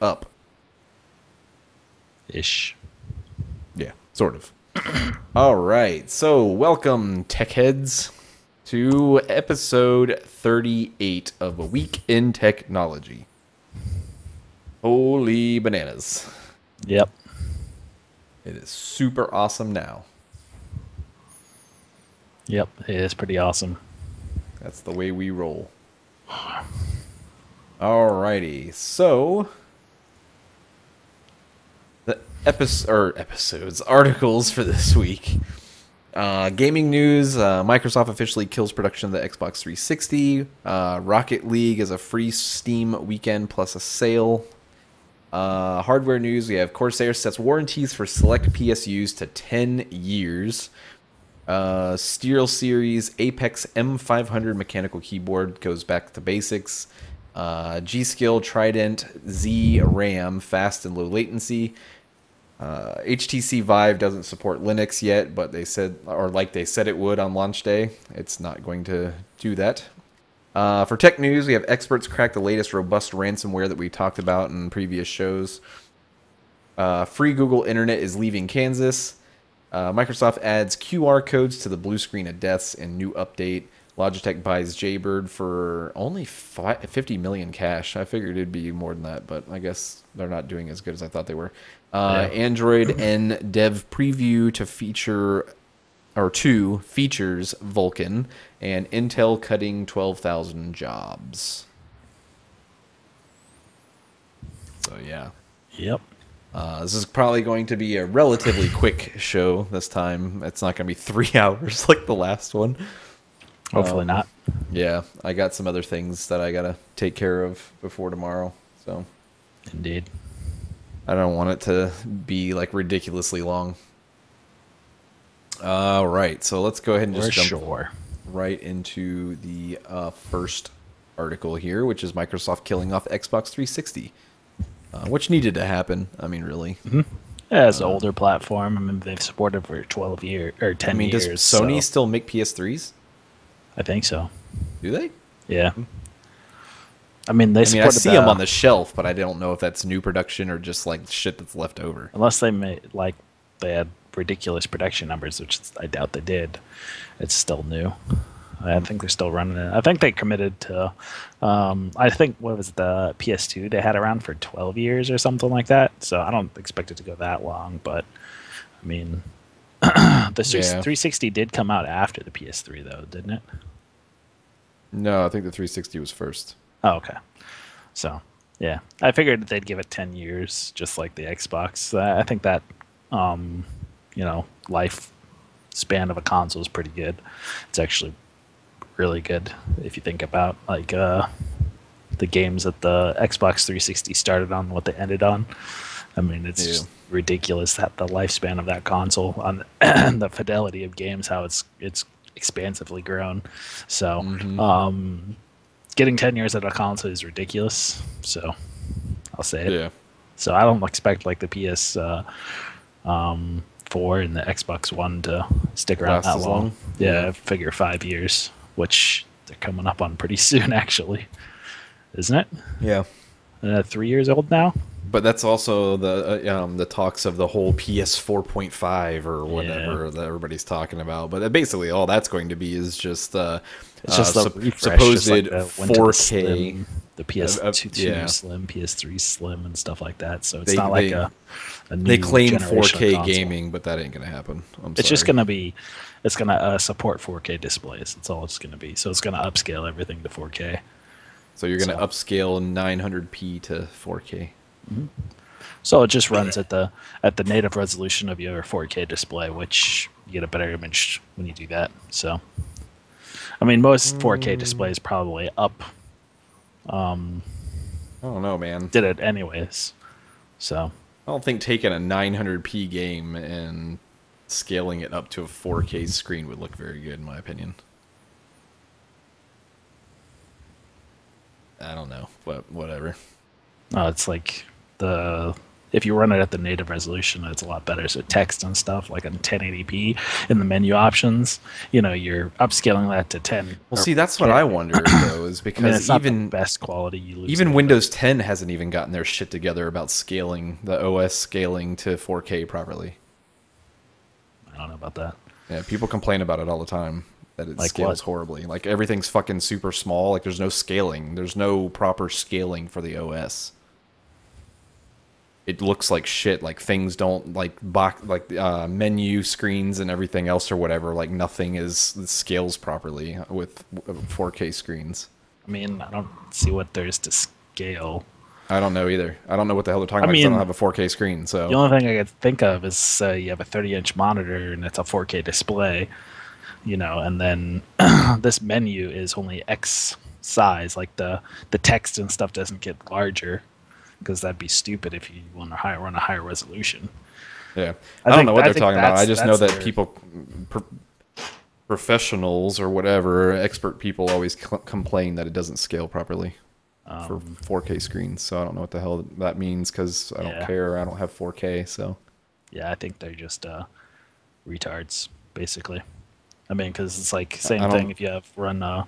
up. Ish. Yeah, sort of. All right, so welcome, tech heads, to episode 38 of A Week in Technology. Holy bananas. Yep. It is super awesome now. Yep. It is pretty awesome. That's the way we roll. Alrighty, so the episode or episodes articles for this week. Uh, gaming news: uh, Microsoft officially kills production of the Xbox 360. Uh, Rocket League is a free Steam weekend plus a sale. Uh, hardware news: We have Corsair sets warranties for select PSUs to 10 years. Uh, SteelSeries Apex M500 mechanical keyboard goes back to basics. Uh, G.Skill Trident Z RAM fast and low latency. Uh, HTC Vive doesn't support Linux yet, but they said, or like they said it would on launch day, it's not going to do that. Uh, for tech news, we have experts crack the latest robust ransomware that we talked about in previous shows. Uh, free Google Internet is leaving Kansas. Uh, Microsoft adds QR codes to the blue screen of deaths in new update. Logitech buys Jaybird for only fi 50 million cash. I figured it'd be more than that, but I guess they're not doing as good as I thought they were. Uh, Yeah. Android N Dev preview to feature or two features Vulkan and Intel cutting 12,000 jobs. So yeah. Yep. Uh, this is probably going to be a relatively quick show this time. It's not going to be three hours like the last one. Hopefully Um, not. Yeah, I got some other things that I got to take care of before tomorrow. So Indeed. I don't want it to be like ridiculously long. All right, so let's go ahead and For just jump sure. right into the uh, first article here, which is Microsoft killing off Xbox 360, uh, which needed to happen. I mean, really. Yeah, it's an older platform. I mean, they've supported for 12 years or 10 years. I mean, does. Sony so still make PS3s? I think so. Do they? Yeah. I mean, they I mean, I see them on the shelf, but I don't know if that's new production or just like shit that's left over. unless they made like they had ridiculous production numbers, which I doubt they did. It's still new. I think they're still running it. I think they committed to. Um, I think what was it, the PS2 they had around for 12 years or something like that. So I don't expect it to go that long, but I mean, the Yeah. 360 did come out after the PS3 though, didn't it? No, I think the 360 was first. Oh, okay. So, yeah, I figured they'd give it 10 years, just like the Xbox. I think that, um, you know, life span of a console is pretty good. It's actually really good if you think about like uh, the games that the Xbox 360 started on, what they ended on. I mean, it's Yeah. ridiculous that the lifespan of that console on the fidelity of games, how it's it's expansively grown. So, Mhm. um, getting 10 years at a console is ridiculous. So, I'll say it. Yeah. So I don't expect like the PS uh, um, four and the Xbox One to stick around Last that long. long? Yeah, Yeah. I figure five years, which they're coming up on pretty soon, actually, isn't it? Yeah. Uh, three years old now. But that's also the uh, um, the talks of the whole PS 4.5 or whatever that everybody's talking about. But basically, all that's going to be is just uh, It's just uh, a sup- supposed just like the 4K. Slim, the PS2 Uh, uh, yeah. Slim, PS3 Slim, and stuff like that. So it's They- not like they- a, a new They claim 4K console. gaming, but that ain't gonna happen. I'm It's just gonna be, it's gonna uh, support 4K displays. That's all it's gonna be. So it's gonna upscale everything to 4K. So you're gonna so- upscale 900p to 4K. So it just runs at the at the native resolution of your 4K display, which you get a better image when you do that. So, I mean, most 4K displays probably up um, I don't know, man. did it anyways. So I don't think taking a 900p game and scaling it up to a 4K screen would look very good, in my opinion. I don't know, but whatever. uh, it's like the if you run it at the native resolution, it's a lot better. So text and stuff like on 1080p in the menu options, you know, you're upscaling that to 10. Well, see, that's what I wonder though, is I because mean, it's not even the best quality. You lose even. Windows 10 hasn't even gotten their shit together about scaling the OS scaling to 4K properly. I don't know about that. Yeah, people complain about it all the time that it Like scales what? horribly. Like everything's fucking super small. Like there's no scaling. There's no proper scaling for the OS. It looks like shit. Like things don't like box like uh, menu screens and everything else or whatever. Like nothing is scales properly with 4K screens. I mean, I don't see what there is to scale. I don't know either. I don't know what the hell they're talking I about. 'cause I don't have a 4K screen, so The only thing I could think of is uh, you have a 30 inch monitor and it's a 4K display, you know, and then this menu is only X size. Like the the text and stuff doesn't get larger because that'd be stupid if you want to high, run a higher resolution. Yeah, I I, don't think- know what I they're talking about. I just know that their- people, pro- professionals or whatever, expert people always cl- complain that it doesn't scale properly Um, for 4K screens. So I don't know what the hell that means because I don't care. I don't have 4K. So Yeah, I think they're just uh, retards, basically. I mean, because it's like same thing if you have run uh,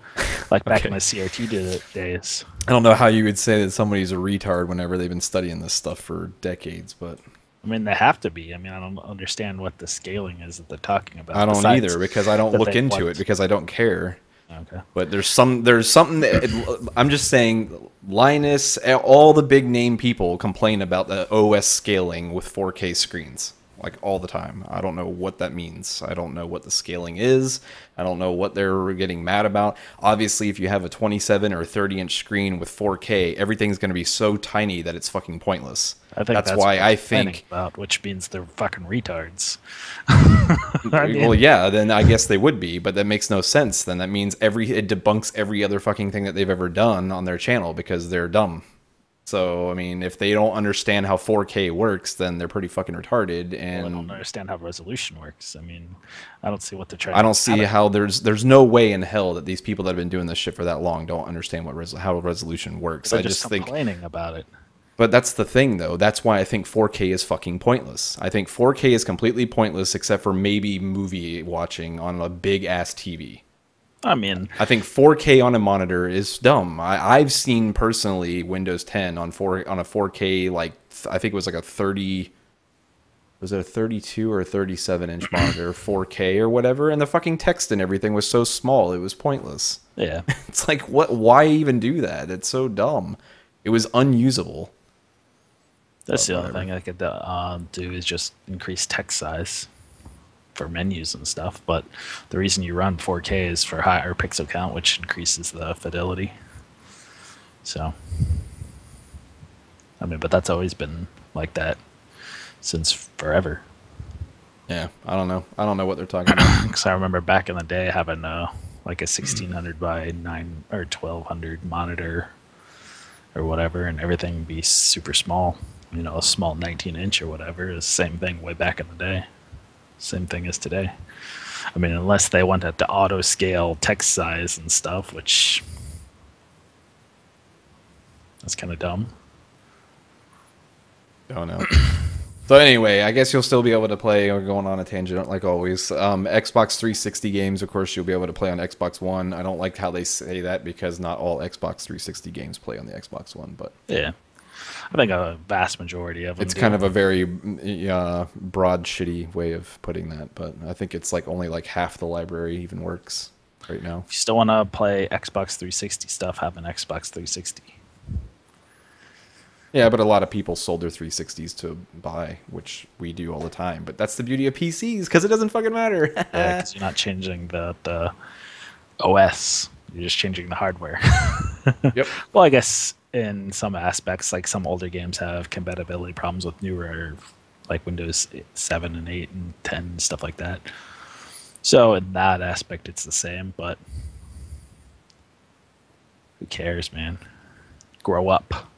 like back in Okay. the CRT days. I don't know how you would say that somebody's a retard whenever they've been studying this stuff for decades. But I mean, they have to be. I mean, I don't understand what the scaling is that they're talking about. I don't either because I don't look into want- it because I don't care. Okay. But there's some there's something that it, I'm just saying Linus all the big name people complain about the OS scaling with 4K screens like all the time. I don't know what that means. I don't know what the scaling is. I don't know what they're getting mad about. Obviously, if you have a 27 or 30 inch screen with 4K, everything's going to be so tiny that it's fucking pointless. I think that's, that's, why what I think about, which means they're fucking retards. I mean- well, yeah, then I guess they would be, but that makes no sense. Then that means every it debunks every other fucking thing that they've ever done on their channel because they're dumb. So I mean, if they don't understand how 4K works, then they're pretty fucking retarded. Well, I don't understand how resolution works. I mean, I don't see what they're trying. I don't see how there's there's no way in hell that these people that have been doing this shit for that long don't understand what res- how resolution works. They're I just just think complaining about it. But that's the thing, though. That's why I think 4K is fucking pointless. I think 4K is completely pointless, except for maybe movie watching on a big ass TV. I mean, I think 4K on a monitor is dumb. I, I've seen personally Windows 10 on four on a 4K like I think it was like a 30 was it a 32 or a 37 inch monitor 4K or whatever and the fucking text and everything was so small it was pointless. yeah. It's like what why even do that? It's so dumb. It was unusable. That's the only whatever. thing I could uh, do is just increase text size for menus and stuff. But the reason you run 4K is for higher pixel count, which increases the fidelity. So, I mean, but that's always been like that since forever. Yeah, I don't know. I don't know what they're talking about. Because I remember back in the day having uh, like a 1600 by 9 or 1200 monitor or whatever, and everything be super small. You know, a small 19 inch or whatever is the same thing way back in the day. Same thing as today. I mean, unless they went at the auto scale text size and stuff, which that's kind of dumb. Don't know. So anyway, I guess you'll still be able to play. We're going on a tangent like always. Um, Xbox 360 games, of course, you'll be able to play on Xbox One. I don't like how they say that because not all Xbox 360 games play on the Xbox One, but Yeah. I think a vast majority of them. it's do. kind of a very uh, broad, shitty way of putting that. But I think it's like only like half the library even works right now. If you still want to play Xbox 360 stuff, have an Xbox 360. Yeah, but a lot of people sold their 360s to buy, which we do all the time. But that's the beauty of PCs because it doesn't fucking matter. Yeah, because you're not changing the, the OS. You're just changing the hardware. yep. well, I guess in some aspects, like some older games have compatibility problems with newer, like Windows 7 and 8 and 10 stuff like that. So in that aspect, it's the same, but who cares, man? Grow up.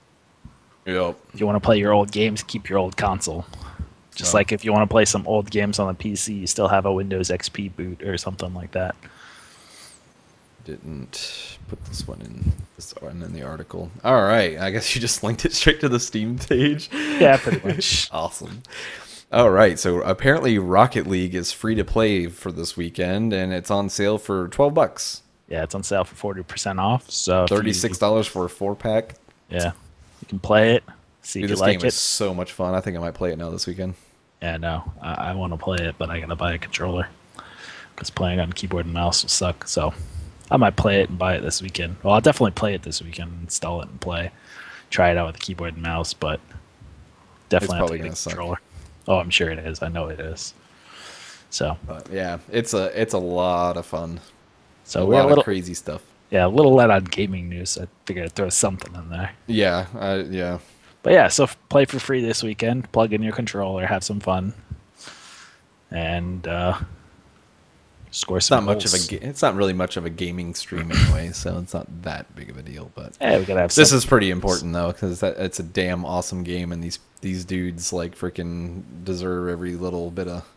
Yep. If you want to play your old games, keep your old console. Just Yeah. like if you want to play some old games on the PC, you still have a Windows XP boot or something like that. Didn't put this one in this one in the article. All right, I guess you just linked it straight to the Steam page. Yeah, pretty much. awesome. All right, so apparently Rocket League is free to play for this weekend, and it's on sale for twelve bucks. Yeah, it's on sale for forty percent off. So Thirty six dollars for a four pack. Yeah, you can play it. See Dude, if you this like game it. is so much fun. I think I might play it now this weekend. Yeah, no, I, I want to play it, but I gotta buy a controller because playing on keyboard and mouse will suck. So I might play it and buy it this weekend. Well, I'll definitely play it this weekend, install it and play, try it out with the keyboard and mouse, but definitely have probably to get a suck. controller. Oh, I'm sure it is. I know it is. So, But yeah, it's a it's a lot of fun. so a we're a lot little of crazy stuff. yeah a little let on gaming news. I figured I'd throw something in there. Yeah, uh, yeah. But yeah, so f- play for free this weekend. Plug in your controller, have some fun, and uh, score It's some. not much of a. ga- It's not really much of a gaming stream anyway, so it's not that big of a deal. But Yeah, we gotta have. this is pretty important though, because it's a damn awesome game, and these these dudes like freaking deserve every little bit of.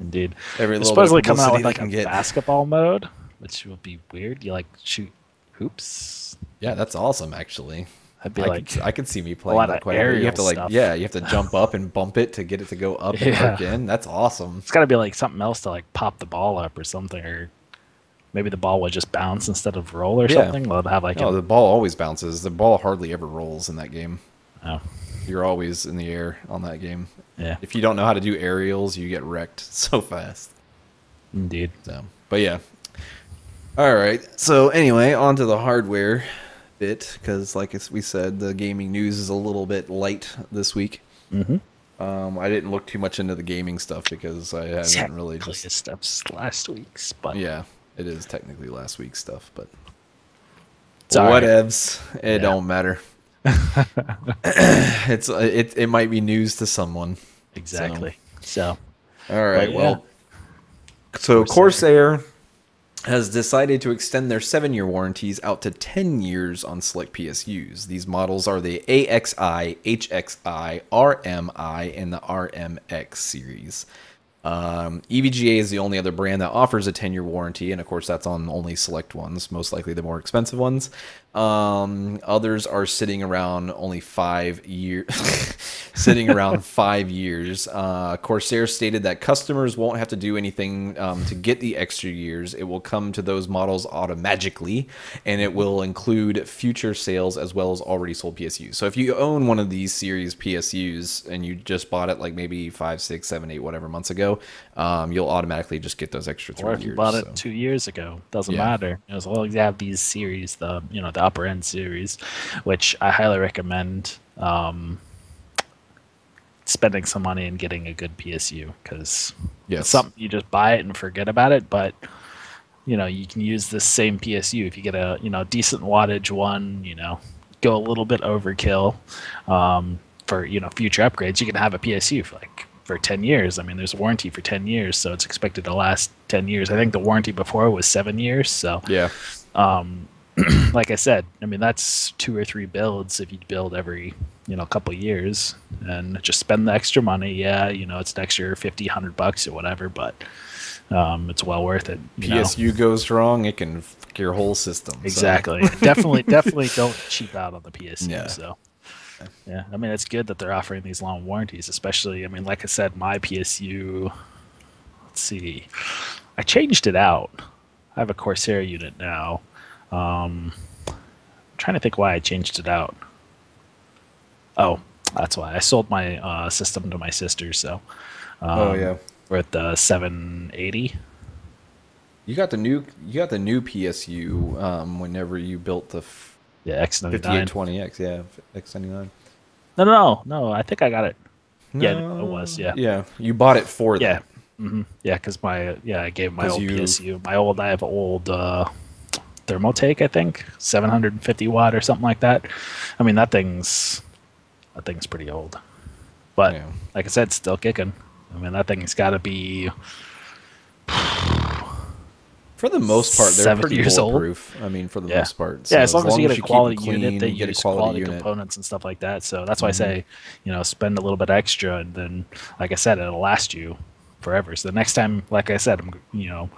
indeed. Every They're little bit of supposedly coming out with like a get. basketball mode, which will be weird. You like shoot hoops. Yeah, that's awesome actually. I'd be I, like, could, I could see me playing that quite a bit. You have to like, stuff. yeah, you have to jump up and bump it to get it to go up and Yeah. work in. That's awesome. it's got to be like something else to like pop the ball up or something, or maybe the ball would just bounce instead of roll or Yeah. something. They'll have like No, a, the ball always bounces. The ball hardly ever rolls in that game. oh, You're always in the air on that game. yeah, If you don't know how to do aerials, you get wrecked so fast. indeed. So, but yeah. All right. So anyway, on to the hardware bit because, like as we said, the gaming news is a little bit light this week. Mm-hmm. Um, I didn't look too much into the gaming stuff because I haven't really just. steps last week's, but Yeah, it is technically last week's stuff, but right. whatevs. It Yeah. don't matter. it's it. It might be news to someone. exactly. So, All right. But, well, so Corsair. Corsair has decided to extend their seven-year warranties out to 10 years on select PSUs. These models are the AXI, HXI, RMI, and the RMX series. Um, EVGA is the only other brand that offers a 10 year warranty, and of course, that's on only select ones, most likely the more expensive ones. Um, others are sitting around only five years, sitting around five years. Uh, Corsair stated that customers won't have to do anything um, to get the extra years. It will come to those models automatically, and it will include future sales as well as already sold PSUs. So if you own one of these series PSUs and you just bought it like maybe five, six, seven, eight, whatever months ago, um, you'll automatically just get those extra three or if years. you bought it two years ago, doesn't Yeah. matter. As long as you have these series, the you know the upper end series, which I highly recommend. Um, spending some money and getting a good PSU because Yes. something you just buy it and forget about it, but you know you can use this same PSU if you get a you know decent wattage one, you know, go a little bit overkill um, for you know future upgrades. You can have a PSU for like for 10 years. I mean, there's a warranty for 10 years, so it's expected to last 10 years. I think the warranty before was seven years, so Yeah. um, like I said, I mean that's two or three builds if you build every you know couple years and just spend the extra money. Yeah, you know it's an extra 50, 100 bucks or whatever, but um, it's well worth it. you know? PSU goes wrong, it can fuck your whole system. so- Exactly. definitely, definitely don't cheap out on the PSU. Yeah. So, yeah, I mean, it's good that they're offering these long warranties, especially. I mean, like I said, my PSU. Let's see, I changed it out. I have a Corsair unit now. Um, I'm trying to think why I changed it out. Oh, that's why I sold my uh, system to my sister. So, um, Oh yeah. we're at the 780. You got the new you got the new PSU um, whenever you built the f- Yeah, X99. 5820X, yeah, X99. No, no, no, no. I think I got it. Yeah, it was, yeah. Yeah, you bought it for Yeah, that. hmm yeah, because my yeah, I gave my old you- PSU, my old, I have old uh, Thermaltake, I think, 750 watt or something like that. I mean, that thing's that thing's pretty old, but Yeah. like I said, still kicking. I mean, that thing's got to be For the most part, they're pretty years old. I mean, for the Yeah. most part. yeah. So As long as, you get a quality clean, unit, they you get a use quality, quality unit. components and stuff like that. So that's why I Mhm. say, you know, spend a little bit extra, and then, like I said, it'll last you forever. So the next time, like I said, I'm you know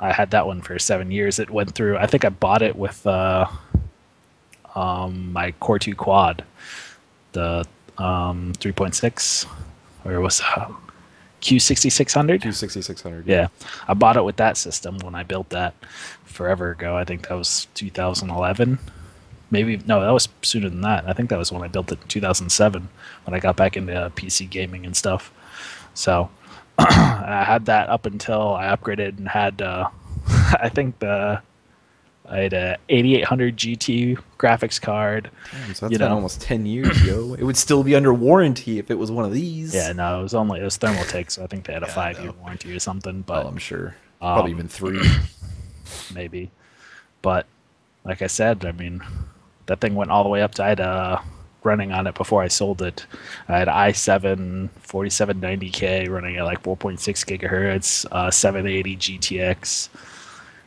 I had that one for seven years. It went through. I think I bought it with uh, um, my Core 2 Quad, the um, 3.6, or it was uh, Q6600. Q6600. Yeah, I bought it with that system when I built that forever ago. I think that was 2011. Maybe no, that was sooner than that. I think that was when I built it in 2007 when I got back into PC gaming and stuff. So I had that up until I upgraded and had uh, I think the I had a 8800 GT graphics card. Damn, so that's you been know. almost 10 years, yo. It would still be under warranty if it was one of these. Yeah, no, it was only it was Thermaltake, so I think they had a Yeah, five year warranty or something. Well, But I'm sure. Probably Um, even three. maybe. But like I said, I mean, that thing went all the way up to I had uh, running on it before I sold it. I had i7 4790K running at like 4.6 gigahertz, uh, 780 GTX.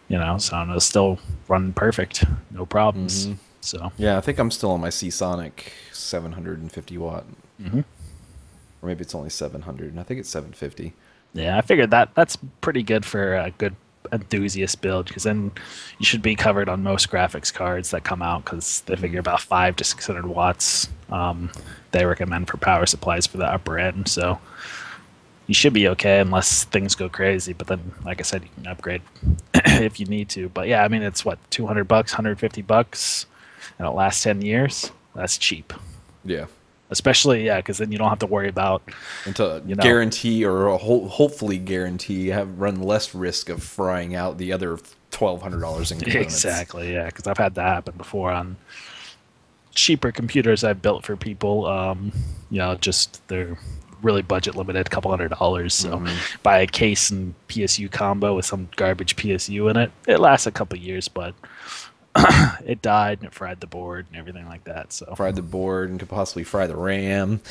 You know, so it was still running perfect, no problems. Mhm. So Yeah, I think I'm still on my Seasonic 750 watt. Mhm. Or maybe it's only 700. I think it's 750. yeah, I figured that that's pretty good for a good enthusiast build because then you should be covered on most graphics cards that come out because they figure about five to 600 watts um, they recommend for power supplies for the upper end. So you should be okay unless things go crazy but then like i said you can upgrade if you need to. But yeah i mean it's what 200 bucks 150 bucks and it lasts 10 years? That's cheap. Yeah. Especially yeah because then you don't have to worry about And to You know. guarantee or ho- hopefully guarantee have run less risk of frying out the other $1,200 in components. Exactly, yeah, because I've had that happen before on cheaper computers I've built for people. Um, you know, just they're really budget limited, a couple hundred dollars. So Mhm. buy a case and PSU combo with some garbage PSU in it. It lasts a couple years, but it died and it fried the board and everything like that. So Fried the board and could possibly fry the RAM.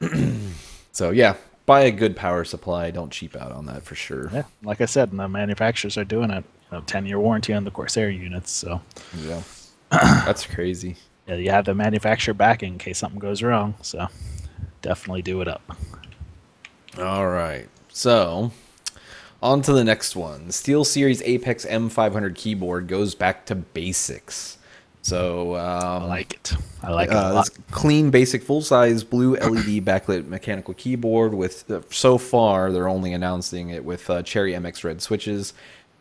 so, yeah, buy a good power supply. Don't cheap out on that for sure. yeah, like I said, and the manufacturers are doing it. You know, ten year warranty on the Corsair units. So Yeah. That's crazy. yeah, you have the manufacturer backing in case something goes wrong. So definitely do it up. All right. So, on to the next one. SteelSeries Apex M500 keyboard goes back to basics. So, um, I like it. I like it uh, a lot. this clean, basic, full-size blue LED backlit mechanical keyboard with. Uh, so far, they're only announcing it with uh, Cherry MX Red switches.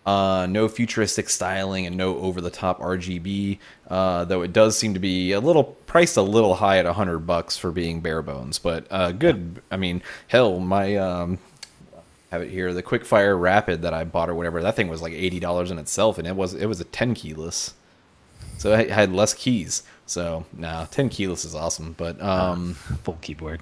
Uh, no futuristic styling and no over-the-top RGB. Uh, though it does seem to be a little priced a little high at hundred bucks for being bare bones, but uh, good. I mean, hell, my um, have it here. The Quickfire Rapid that I bought or whatever, that thing was like eighty dollars in itself, and it was it was a ten keyless. So it had less keys. So nah, ten keyless is awesome. But um, Full keyboard.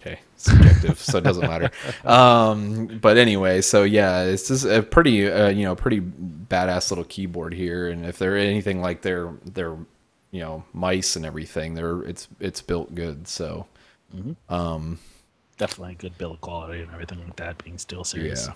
okay, subjective, so it doesn't matter. Um, but anyway, so yeah, it's just a pretty uh, you know pretty badass little keyboard here, and if they're anything like their their you know mice and everything, they're it's it's built good. So Definitely a good build quality and everything like that being SteelSeries. Yeah.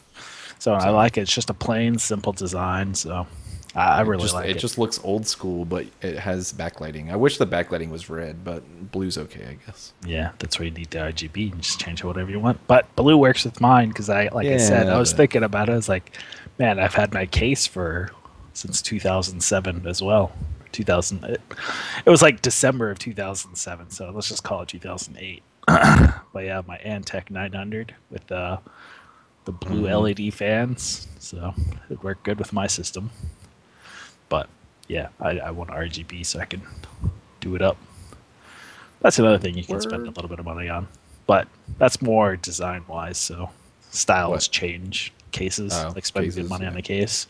So, I like it. It's just a plain, simple design. So I, I really just, like it. it just looks old school, but it has backlighting. I wish the backlighting was red, but blue's okay, I guess. yeah, that's where you need the RGB. and just change it whatever you want. But blue works with mine because I, like I said, I was Yeah. thinking about it. I was like, man, I've had my case for since 2007 as well. 2000. It, it was like December of 2007. So let's just call it 2008. but yeah, my Antec 900 with uh, the blue LED fans. So it worked good with my system. But yeah, I, I want RGB so I can do it up. That's another thing you can spend a little bit of money on. But that's more design wise. So styles change. Cases, Oh, like spending cases, good money on yeah. a case.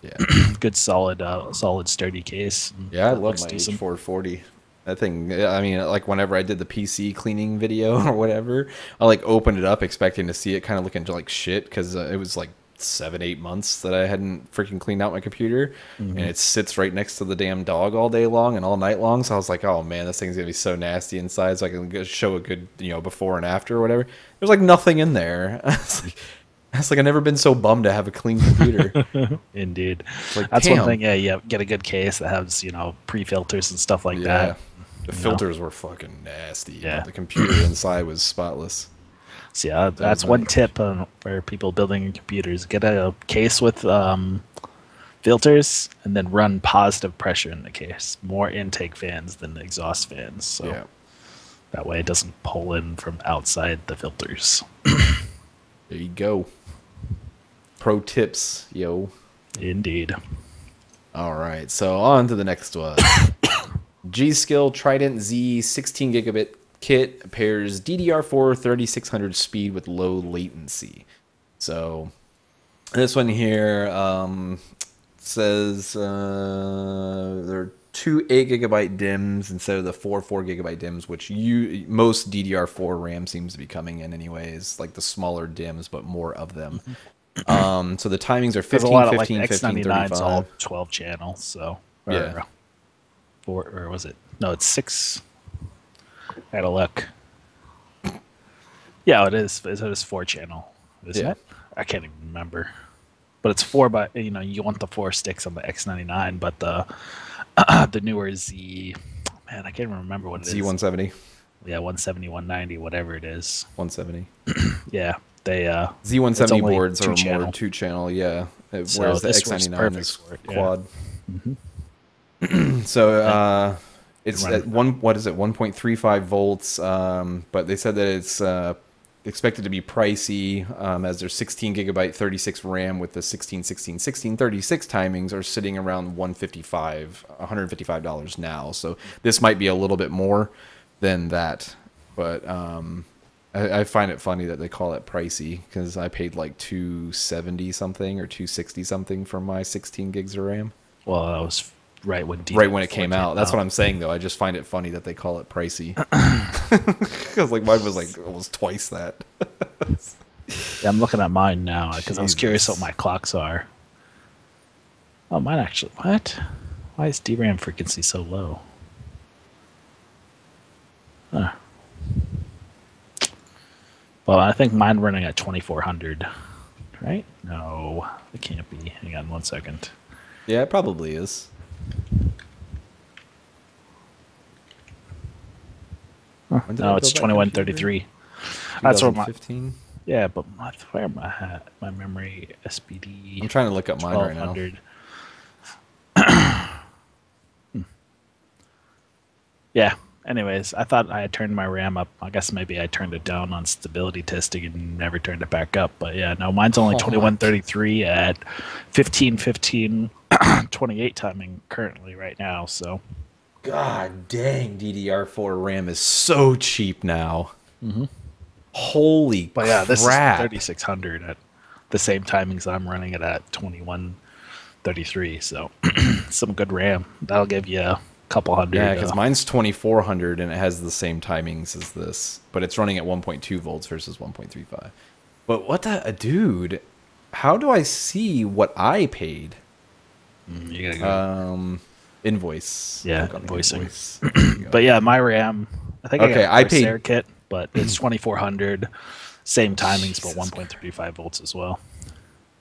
Yeah, Good solid, uh, solid sturdy case. yeah, I love looks my decent. H440. That thing, I mean, like whenever I did the PC cleaning video or whatever, I like opened it up expecting to see it kind of looking like shit because uh, it was like seven, eight months that I hadn't freaking cleaned out my computer, Mm-hmm. and it sits right next to the damn dog all day long and all night long. So I was like, oh man, this thing's gonna be so nasty inside. So I can show a good, you know, before and after or whatever. There's like nothing in there. I was like, I was like, I've never been so bummed to have a clean computer. Indeed. like, That's damn. one thing. Yeah, yeah. Get a good case that has you know pre filters and stuff like yeah. that. The know? filters were fucking nasty. Yeah. The computer inside was spotless. So yeah, that's one tip on, for people building computers: get a case with um, filters, and then run positive pressure in the case. More intake fans than exhaust fans. So Yeah. that way it doesn't pull in from outside the filters. There you go. Pro tips, yo. Indeed. All right, so on to the next one. G.Skill Trident Z 16 gigabit kit pairs DDR4 3600 speed with low latency. So this one here um, says uh, there are two 8 gigabyte DIMMs instead of the four 4 gigabyte DIMMs, which you most DDR4 RAM seems to be coming in anyways, like the smaller DIMMs, but more of them. Um, so the timings are There's 15, a lot of 15, like the 15, X99 35. all 12 channels. So or, Yeah. Four or was it? No, it's six. I had a look. Yeah, it is. It is four channel, isn't Yeah. it? I can't even remember. But it's four by you know you want the four sticks on the X99, but the the newer Z, man, I can't even remember what it is. Z170, Yeah, 170, 190, whatever it is. 170. Yeah, they uh Z170 boards are more two-channel. two channel, yeah. Uh, So Whereas the X99 is it, yeah. quad. so uh, it's at one. What is it? 1.35 volts. Um, but they said that it's uh, expected to be pricey um, as their 16 gigabyte 36 RAM with the 16, 16, 16, 36 timings are sitting around 155, 155 dollars now. So this might be a little bit more than that, but um, I, I find it funny that they call it pricey because I paid like 270 something or 260 something for my 16 gigs of RAM. well, that was right when D- right when it came out. That's what I'm saying though. I just find it funny that they call it pricey. Because like mine was like almost twice that. Yeah, I'm looking at mine now because I was curious what my clocks are. Oh, mine actually. What? Why is DRAM frequency so low? Huh. Well, I think mine running at 2400. Right? No, it can't be. Hang on one second. Yeah, it probably is. When did I No, it's build that computer? 2133. That's what my 2015. yeah, but my, where am I at? My memory SPD. I'm trying to look up mine right now. Hmm. yeah. Anyways, I thought I had turned my RAM up. I guess maybe I turned it down on stability testing and never turned it back up. But yeah, no, mine's only Oh. 2133 at 15, 15, 28 timing currently right now. So God dang, DDR4 RAM is so cheap now. Holy Mm-hmm. But yeah, this crap! is 3600 at the same timings I'm running it at 2133. So some good RAM. That'll give you a couple hundred. Yeah, because mine's 2400 and it has the same timings as this, but it's running at 1.2 volts versus 1.35. But what the, uh, dude? How do I see what I paid? mm, you gotta go. Um, invoice. Yeah, Click on the invoicing. invoice. There you go. but yeah, my RAM. I think I Okay, got a I paid- Corsair kit, but it's 2400. Same timings, but 1.35 volts as well.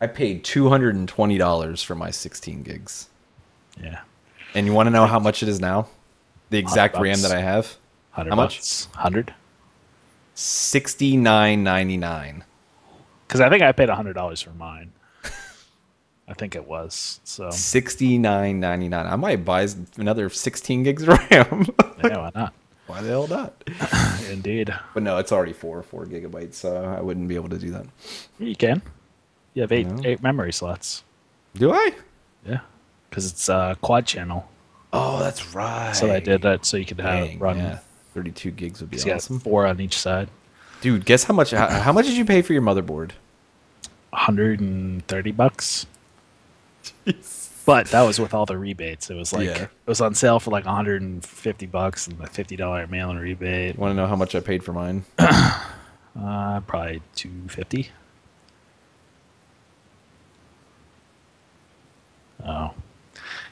I paid $220 for my 16 gigs. Yeah, And you want to know how much it is now? The exact RAM that I have? 100 How much? bucks. 100. 69.99. Because I think I paid $100 for mine. I think it was. So 69.99. I might buy another 16 gigs of RAM. yeah, why not? Why the hell not? Indeed. But no, it's already four four gigabytes, so I wouldn't be able to do that. You can. You have eight No. eight memory slots. Do I? Yeah, because it's uh, quad channel. Oh, that's right. So I did that so you could have Dang, run. yeah. 32 gigs would be awesome. four on each side. Dude, guess how much how, how much did you pay for your motherboard? 130 bucks. But that was with all the rebates. It was like Yeah. it was on sale for like 150 bucks and a fifty dollar mail-in rebate. Want to know how much I paid for mine? Uh, probably 250. Oh,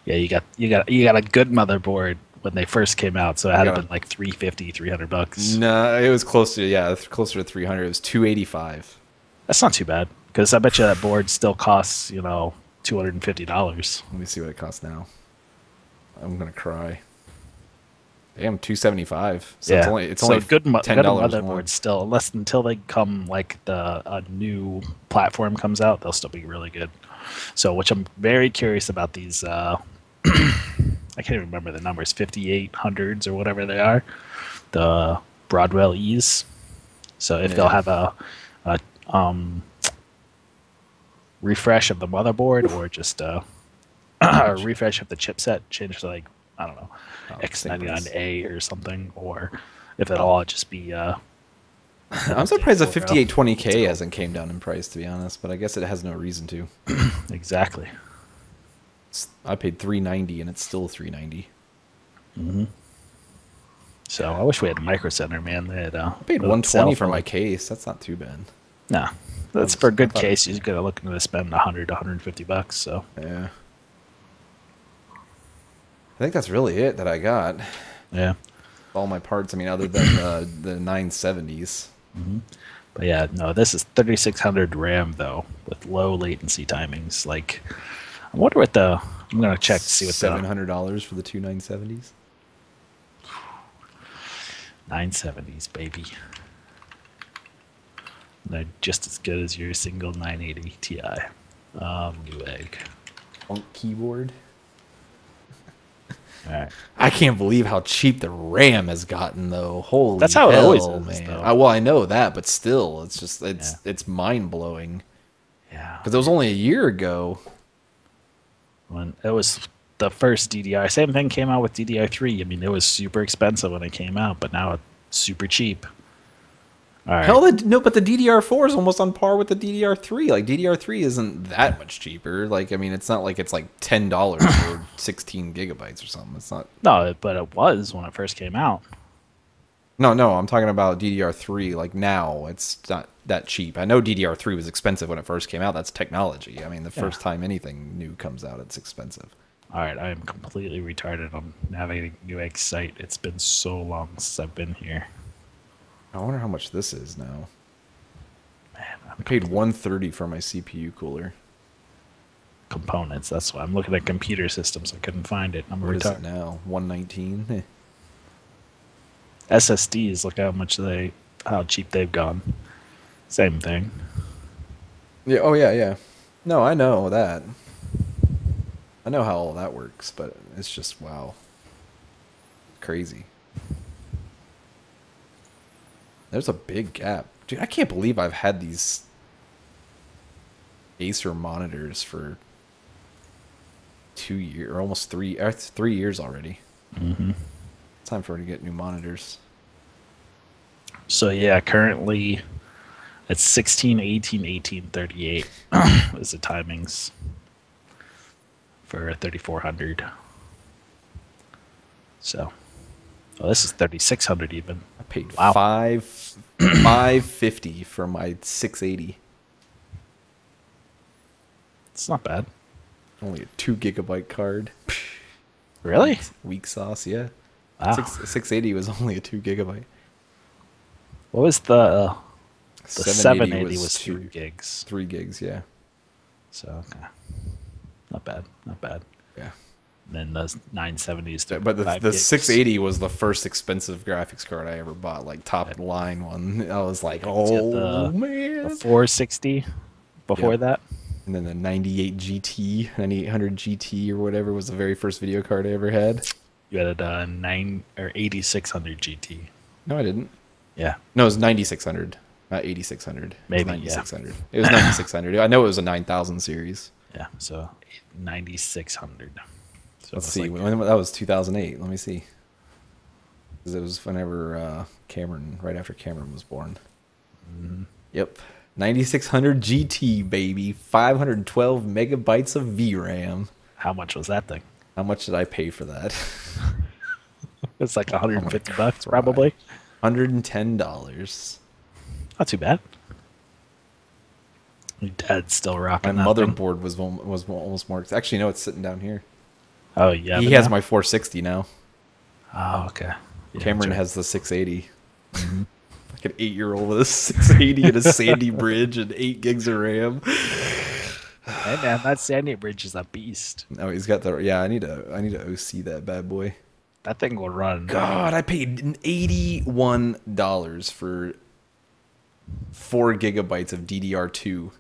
yeah. You got you got you got a good motherboard when they first came out, so it had to Yeah. been like 350, 300 bucks. no, it was close to yeah, closer to 300. It was 285. That's not too bad because I bet you that board still costs you know 250 dollars. Let me see what it costs now. I'm gonna cry. Damn, two seventy five. So yeah, it's only it's so only good, mo- ten good dollars motherboards more. still, unless until they come like the a new platform comes out, they'll still be really good. So, which I'm very curious about these. Uh, I can't even remember the numbers, fifty eight hundreds or whatever they are, the Broadwell E's. So if they'll have a, a um, refresh of the motherboard or just a, a refresh of the chipset, change to like I don't know Oh, X99A or something, or if it'll all just be. Uh, I'm surprised the 5820K hasn't came down in price to be honest, but I guess it has no reason to. exactly. I paid 390 and it's still 390. So I wish we had a Micro Center, man. They had, uh, I paid 120 for my case. That's not too bad. Nah, that's for a good case. You're gonna looking to spend 100 to 150 bucks. So Yeah. I think that's really it that I got. yeah, All my parts. I mean, other than the the 970s. Mhm. but yeah, no, this is 3600 RAM though with low latency timings. Like, I wonder what the. I'm gonna check to see what seven hundred dollars for the two 970s. 970s, baby. They're just as good as your single 980 Ti. Um, Newegg. Funk keyboard. Right. I can't believe how cheap the RAM has gotten, though. Holy, That's how it hell, always is, man. though. I, well, I know that, but still, it's just it's Yeah. it's mind blowing Yeah. because it was only a year ago. When it was the first DDR. Same thing came out with DDR3. I mean, it was super expensive when it came out, but now it's super cheap. All right. Hell, the, no, but the DDR4 is almost on par with the DDR3. Like DDR3 isn't that much cheaper. Like I mean, it's not like it's like ten dollars for sixteen gigabytes or something. It's not. no, but it was when it first came out. No, no, I'm talking about DDR3. Like now, it's not that cheap. I know DDR3 was expensive when it first came out. That's technology. I mean, the first time anything new comes out, it's expensive. All right, I am completely retarded on navigating Newegg site. It's been so long since I've been here. I wonder how much this is now. Man, I I'm paid 130 for my CPU cooler. components. That's why I'm looking at computer systems. I couldn't find it. I'm What is it retarded. now? 119. SSDs. Look how much they, how cheap they've gone. Same thing. Yeah. Oh yeah, yeah. No, I know that. I know how all that works, but it's just wow. Crazy. There's a big gap. Dude, I can't believe I've had these Acer monitors for two years or almost three uh, three years already. hmm It's time for her to get new monitors. So yeah, currently it's 16, 18, 18, 38 is the timings for 3400. So, oh, this is 3600 even. I paid Wow. five five fifty for my six eighty. It's not bad. Only a two gigabyte card. Really? Weak sauce, yeah. Wow. Six six eighty was only a two gigabyte. What was the uh, the 780 780 was, two- three gigs. Three gigs, yeah. So okay, not bad, not bad. Yeah. And then the 970s. But the, the gigs. 680 was the first expensive graphics card I ever bought, like top line one. I was like, oh the- man. the 460 before Yeah. that. And then the 98 GT, 9800 GT or whatever was the very first video card I ever had. You had a uh, nine or 8600 GT. No, I didn't. Yeah, No, it was 9600, not 8600. Maybe, it was yeah. 9600. It was 9600. I know it was a 9000 series. yeah. So 9600. So Let's see. like- when, that was 2008. Let me see. 'Cause it was whenever uh, Cameron, right after Cameron was born. Mm-hmm. Yep. 9600 GT, baby. 512 megabytes of VRAM. how much was that thing? How much did I pay for that? It's like 150 God, bucks, probably. $110. Not too bad. Your dad's still My rocking that thing. motherboard was was almost more. Actually, no, it's sitting down here. Oh yeah, he has now- my 460 now. Oh okay. Yeah, Cameron has the 680. Mm-hmm. like an eight-year-old with a 680 and a Sandy bridge and eight gigs of RAM. Hey man, that Sandy Bridge is a beast. Oh, he's got the yeah. I need to I need to OC that bad boy. That thing will run. God, I paid eighty-one dollars for four gigabytes of DDR2.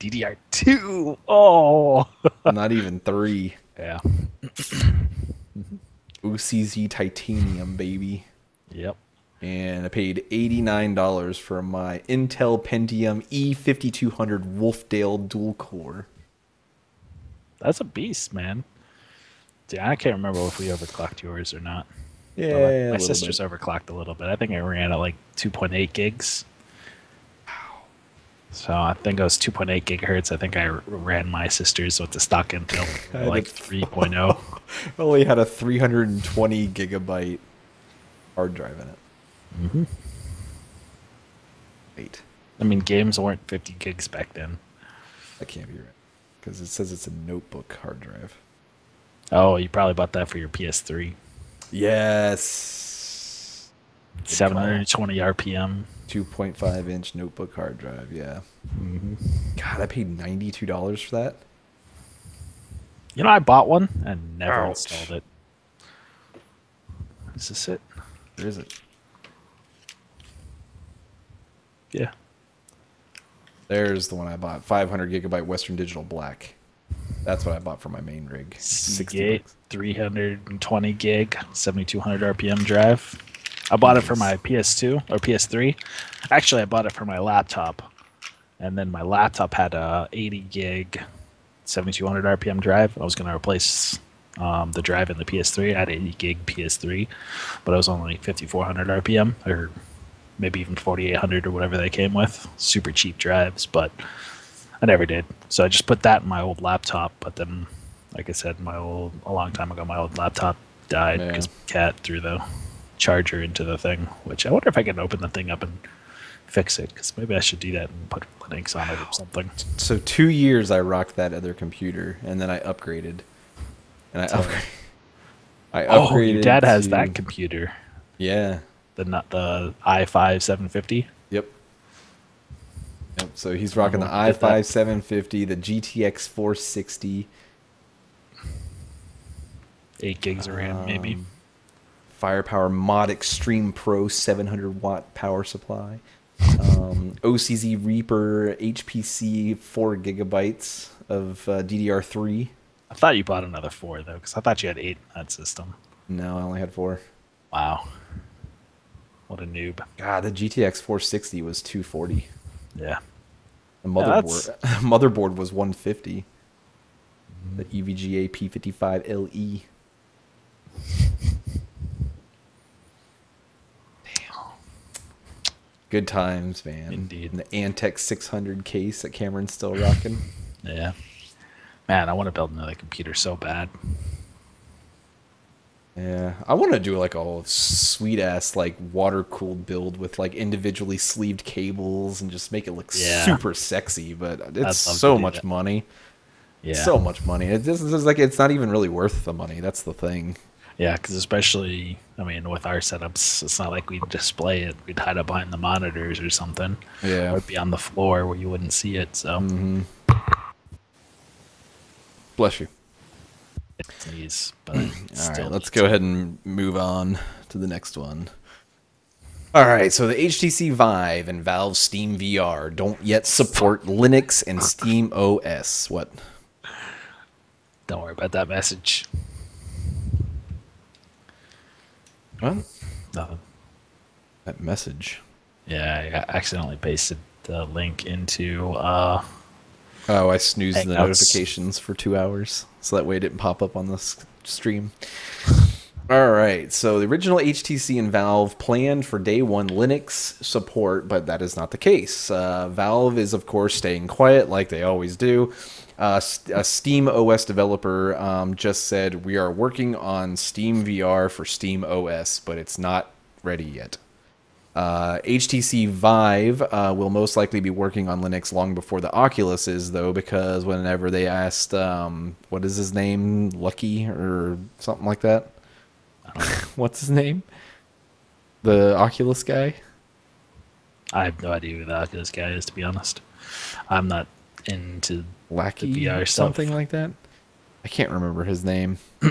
DDR2. Oh. Not even three. yeah. OCZ titanium, baby. Yep. And I paid eighty-nine dollars for my Intel Pentium E5200 Wolfdale dual core. That's a beast, man. Yeah, I can't remember if we overclocked yours or not. Yeah, like, my sister's bit. overclocked a little bit. I think I ran at like 2.8 gigs. So I think it was 2.8 gigahertz. I think I ran my sister's with the stock Intel like it- 3.0. only had a 320 gigabyte hard drive in it. Mhm. Wait, I mean, games weren't 50 gigs back then. that can't be right because it says it's a notebook hard drive. Oh, you probably bought that for your PS3. Yes, 720 RPM. 2.5 inch notebook hard drive. Yeah. hmm God, I paid 92 dollars for that. You know, I bought one and never Ouch. installed it. Is this it? Where is it? Yeah. There's the one I bought. 500 gigabyte Western Digital Black. That's what I bought for my main rig. 60 Seagate bucks. 320 gig, 7200 RPM drive. I bought it for my PS2 or PS3. Actually, I bought it for my laptop, and then my laptop had a 80 gig, 7200 RPM drive. I was going to replace um, the drive in the PS3. I had 80 gig PS3, but it was only 5400 RPM or maybe even 4800 or whatever they came with. Super cheap drives, but I never did. So I just put that in my old laptop. But then, like I said, my old a long time ago, my old laptop died because cat threw the charger into the thing. Which I wonder if I can open the thing up and fix it. Because maybe I should do that and put Linux on it or something. So two years I rocked that other computer, and then I upgraded. And I upgraded. I Oh, upgraded. your dad has to- that computer, Yeah. The not the i5 750. Yep. Yep. So he's rocking the get that. i5 750, the GTX 460, Eight gigs of RAM, maybe. um, Firepower Mod Extreme Pro 700 watt power supply, um, OCZ Reaper HPC 4 gigabytes of uh, DDR3. I thought you bought another four though, because I thought you had eight in that system. No, I only had four. Wow, what a noob. God, the GTX 460 was 240. Yeah. The Yeah, motherboard motherboard was 150. The E EVGA P55 LE. Good times, man. Indeed. And the Antec 600 case that Cameron's still rocking. Yeah. Man, I want to build another computer so bad. Yeah, I want to do like a sweet ass like water cooled build with like individually sleeved cables and just make it look Yeah. super sexy. But it's so much that. money. Yeah. so much money. It just is like it's not even really worth the money. That's the thing. Yeah, because especially, I mean, with our setups, it's not like we'd display it. We'd hide it behind the monitors or something. Yeah. Or it'd be on the floor where you wouldn't see it. So hmm Bless you. But All still right, let's go ahead and move on to the next one. All right, so the HTC Vive and Valve Steam VR don't yet support Linux and Steam OS. What? Don't worry about that message. What? Nothing. That message. Yeah, I accidentally pasted the link into. uh Oh, I snoozed the notifications for two hours, so that way it didn't pop up on the stream. All right, so the original HTC and Valve planned for day one Linux support, but that is not the case. Uh, Valve is, of course, staying quiet like they always do. Uh, a Steam OS developer um, just said, We are working on Steam VR for Steam OS, but it's not ready yet. Uh, HTC Vive uh, will most likely be working on Linux long before the Oculus is, though, because whenever they asked, um, what is his name, Luckey or something like that? What's his name? The Oculus guy? I have no idea who the Oculus guy is, to be honest. I'm not into Lackey The VR or stuff. something like that. I can't remember his name.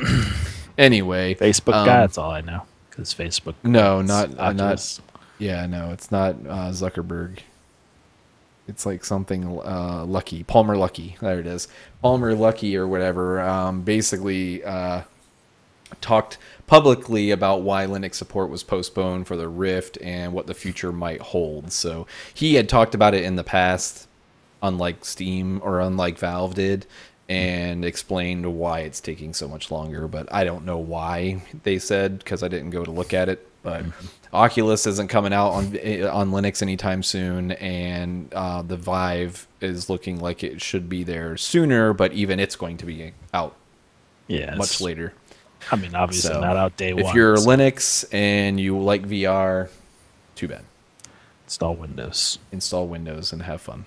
Anyway, Facebook um, guy. That's all I know. Because Facebook. No, not uh, not. Yeah, no, it's not uh, Zuckerberg. It's like something uh, Luckey, Palmer Luckey. There it is, Palmer Luckey or whatever. Um, basically, uh, talked publicly about why Linux support was postponed for the Rift and what the future might hold. So he had talked about it in the past, unlike Steam or unlike Valve did, and explained why it's taking so much longer. But I don't know why they said because I didn't go to look at it. But Oculus isn't coming out on eh, on Linux anytime soon, and uh, the Vive is looking like it should be there sooner. But even it's going to be out Yeah. much later. I mean, obviously So, not out day one. If you're so Linux and you like VR, too bad. install Windows. Install Windows and have fun.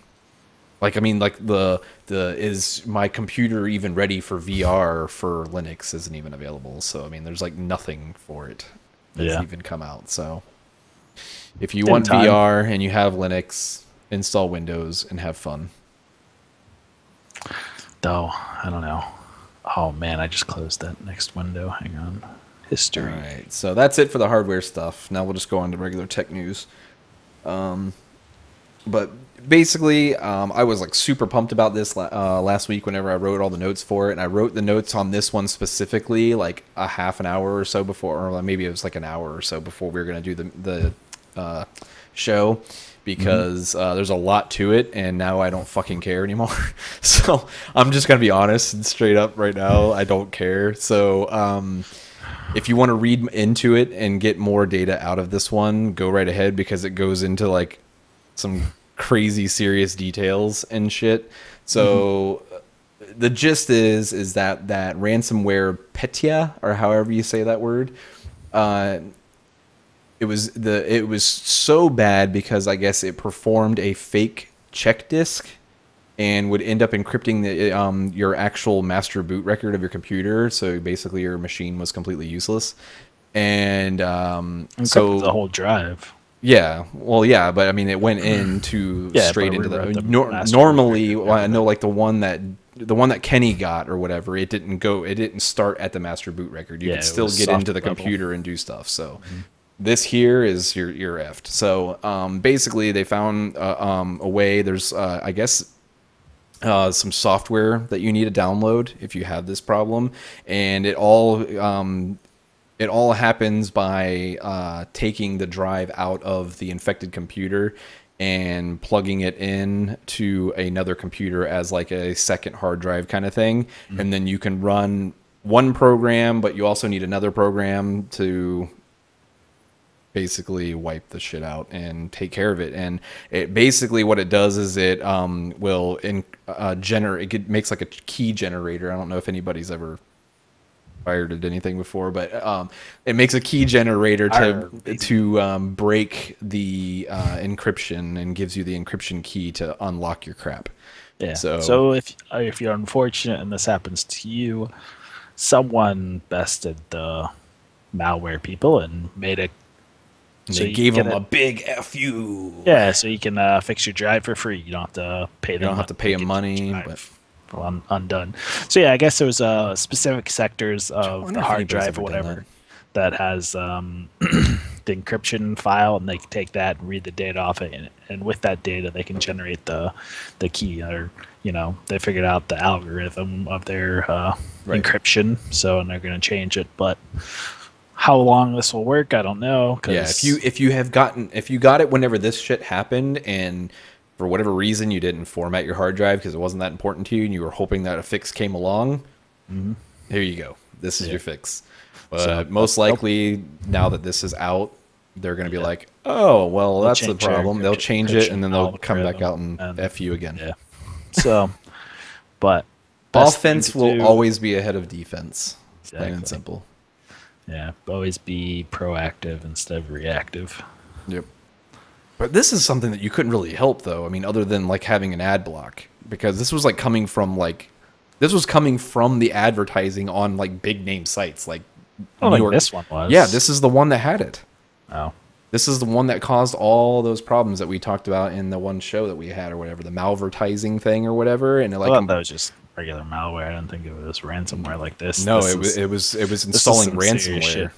Like I mean, like the the is my computer even ready for VR for Linux isn't even available. So I mean, there's like nothing for it that's Yeah. even come out. So if you In want time. VR and you have Linux, install Windows and have fun. Though I don't know. Oh man, I just closed that next window. Hang on. History. right, so that's it for the hardware stuff. Now we'll just go on to regular tech news. Um, but basically, um, I was like super pumped about this uh, last week whenever I wrote all the notes for it, and I wrote the notes on this one specifically like a half an hour or so before, or maybe it was like an hour or so before we were gonna do the the uh, show because uh, there's a lot to it, and now I don't fucking care anymore. so I'm just gonna be honest and straight up right now. I don't care. So. Um, if you want to read into it and get more data out of this one, go right ahead because it goes into like some crazy serious details and shit. So uh, the gist is is that that ransomware Petya or however you say that word, uh, it was the it was so bad because I guess it performed a fake check disk and would end up encrypting the um, your actual master boot record of your computer. So basically, your machine was completely useless. And um, so the whole drive. Yeah, well, yeah, but I mean, it went into Yeah, straight into the, nor- normally. Well, I know, like the one that the one that Kenny got or whatever, it didn't go. It didn't start at the master boot record. You Yeah, could still get into the computer and do stuff. So this here is your your effed. So um, basically, they found uh, um, a way. There's uh, I guess uh, some software that you need to download if you have this problem, and it all um, it all happens by uh, taking the drive out of the infected computer and plugging it in to another computer as like a second hard drive kind of thing, and then you can run one program, but you also need another program to basically wipe the shit out and take care of it. And it basically what it does is it um, will in uh, generate. It makes like a key generator. I don't know if anybody's ever fired at anything before, but um, it makes a key generator to to um, break the uh, encryption and gives you the encryption key to unlock your crap. Yeah. So- So, if uh, if you're unfortunate and this happens to you, someone bested the malware people and made it. And so they gave them a it- big fu. Yeah, so you can uh, fix your drive for free. You don't have to pay them. You don't have to pay get 'em your money, drive un- undone. So yeah, I guess there was uh, specific sectors of the hard drive or whatever that. has um, the encryption file, and they can take that and read the data off it, and, and with that data, they can generate the the key. Or you know, they figured out the algorithm of their uh, Right. encryption, so and they're going to change it, but. How long this will work, I don't know. 'cause- Yeah, if you if you have gotten if you got it whenever this shit happened and for whatever reason you didn't format your hard drive because it wasn't that important to you and you were hoping that a fix came along, here you go. This is Mm-hmm. Yeah. your fix. But So, most likely now that this is out, they're going to be Yeah. like, "Oh, well, They'll that's the problem." They'll change it and then they'll come back out and, and- f you again. Yeah. So, but Offense will do- always be ahead of defense. Plain and simple. yeah always be proactive instead of reactive. Yep. But this is something that you couldn't really help though. I mean, other than like having an ad block, because this was like coming from like this was coming from the advertising on like big name sites like Oh, New like York- this one was. Yeah, this is the one that had it. Oh, This is the one that caused all those problems that we talked about in the one show that we had or whatever, the malvertising thing or whatever, and it like thought that was just regular malware. I don't think it was ransomware like this. No, This it was it was it was installing ransomware.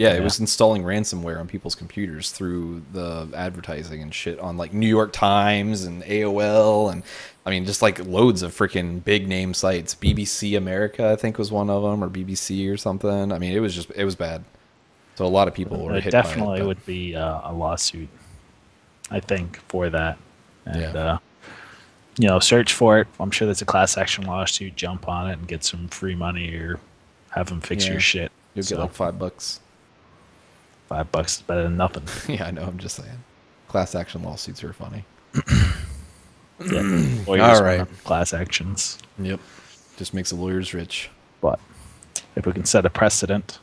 Yeah, it Yeah. was installing ransomware on people's computers through the advertising and shit on like New York Times and AOL and I mean just like loads of freaking big name sites. BBC America I think was one of them or BBC or something. I mean, it was just it was bad. So a lot of people were It hit definitely by it, would be uh, a lawsuit, I think, for that. And, Yeah. uh, you know, search for it. I'm sure there's a class action lawsuit. Jump on it and get some free money or have them fix Yeah. your shit. You'll So, get like 5 bucks. Five bucks is better than nothing. yeah, I know, I'm just saying. Class action lawsuits are funny. Yeah. Lawyers All run right. them Class actions. Yep. Just makes the lawyers rich. But if we can set a precedent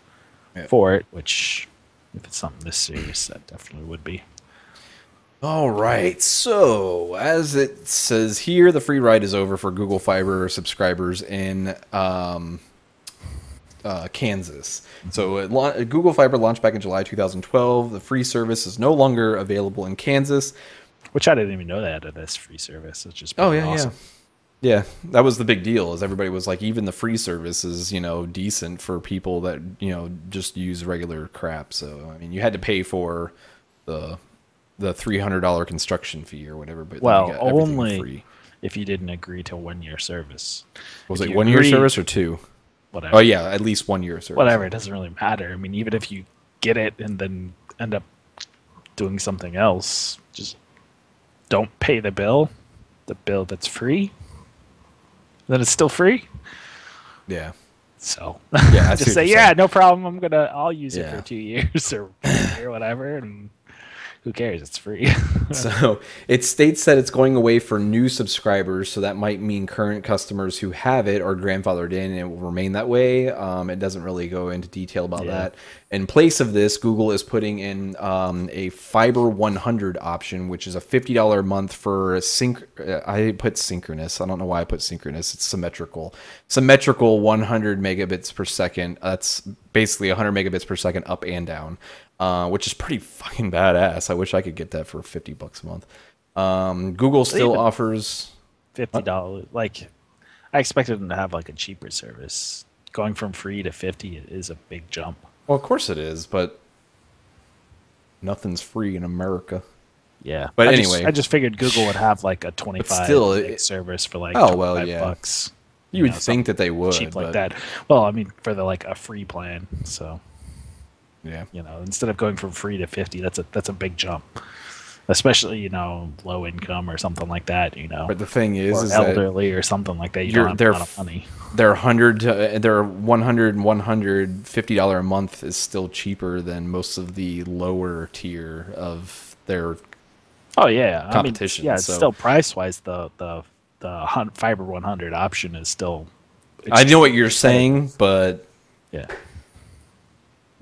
Yeah. for it, which if it's something this serious, that definitely would be. All right. So, as it says here, the free ride is over for Google Fiber subscribers in um, uh, Kansas. So, it lau- Google Fiber launched back in July 2012. The free service is no longer available in Kansas. Which I didn't even know they had this free service. It's just Oh yeah, awesome. yeah, yeah. That was the big deal. Is everybody was like, even the free service is you know decent for people that you know just use regular crap. So I mean, you had to pay for the the three hundred dollar construction fee or whatever. But Well, got only free. if you didn't agree to one year service. Was if it one year service or two? Whatever. Oh yeah, at least one year of service. Whatever. It doesn't really matter. I mean, even if you get it and then end up doing something else, just don't pay the bill. The bill that's free. Then it's still free. Yeah, So Yeah, just say, yeah, no problem. I'm gonna, I'll use it Yeah. for two years or or whatever, and who cares? It's free. So it states that it's going away for new subscribers, so that might mean current customers who have it are grandfathered in, and it will remain that way. Um, it doesn't really go into detail about Yeah. that. In place of this, Google is putting in um, a Fiber 100 option, which is a $50 a month for sync. uh, I put synchronous. I don't know why I put synchronous. It's symmetrical. Symmetrical 100 megabits per second. That's basically 100 megabits per second up and down uh, which is pretty fucking badass. I wish I could get that for 50 bucks a month. Um, Google still offers. Fifty dollars. Like, I expected them to have like a cheaper service. Going from free to fifty is a big jump. Well, of course it is, but nothing's free in America. Yeah, But I just- anyway. I just figured Google would have like a twenty-five still, it- service for like Oh, well, yeah. bucks. You would know, think that they would, cheap like but- that. Well, I mean, for the like a free plan. So Yeah. you know, instead of going from free to fifty, that's a that's a big jump. Especially you know low income or something like that. You know, But the thing is, or is that elderly or something like that. You you're- don't have they're a lot of money. their hundred, uh, to, their 100, 100, 50 dollar a month is still cheaper than most of the lower tier of their. Oh yeah, competition, I mean, yeah, so- still price wise the the the fiber 100 option is still. I know what you're saying, but Yeah,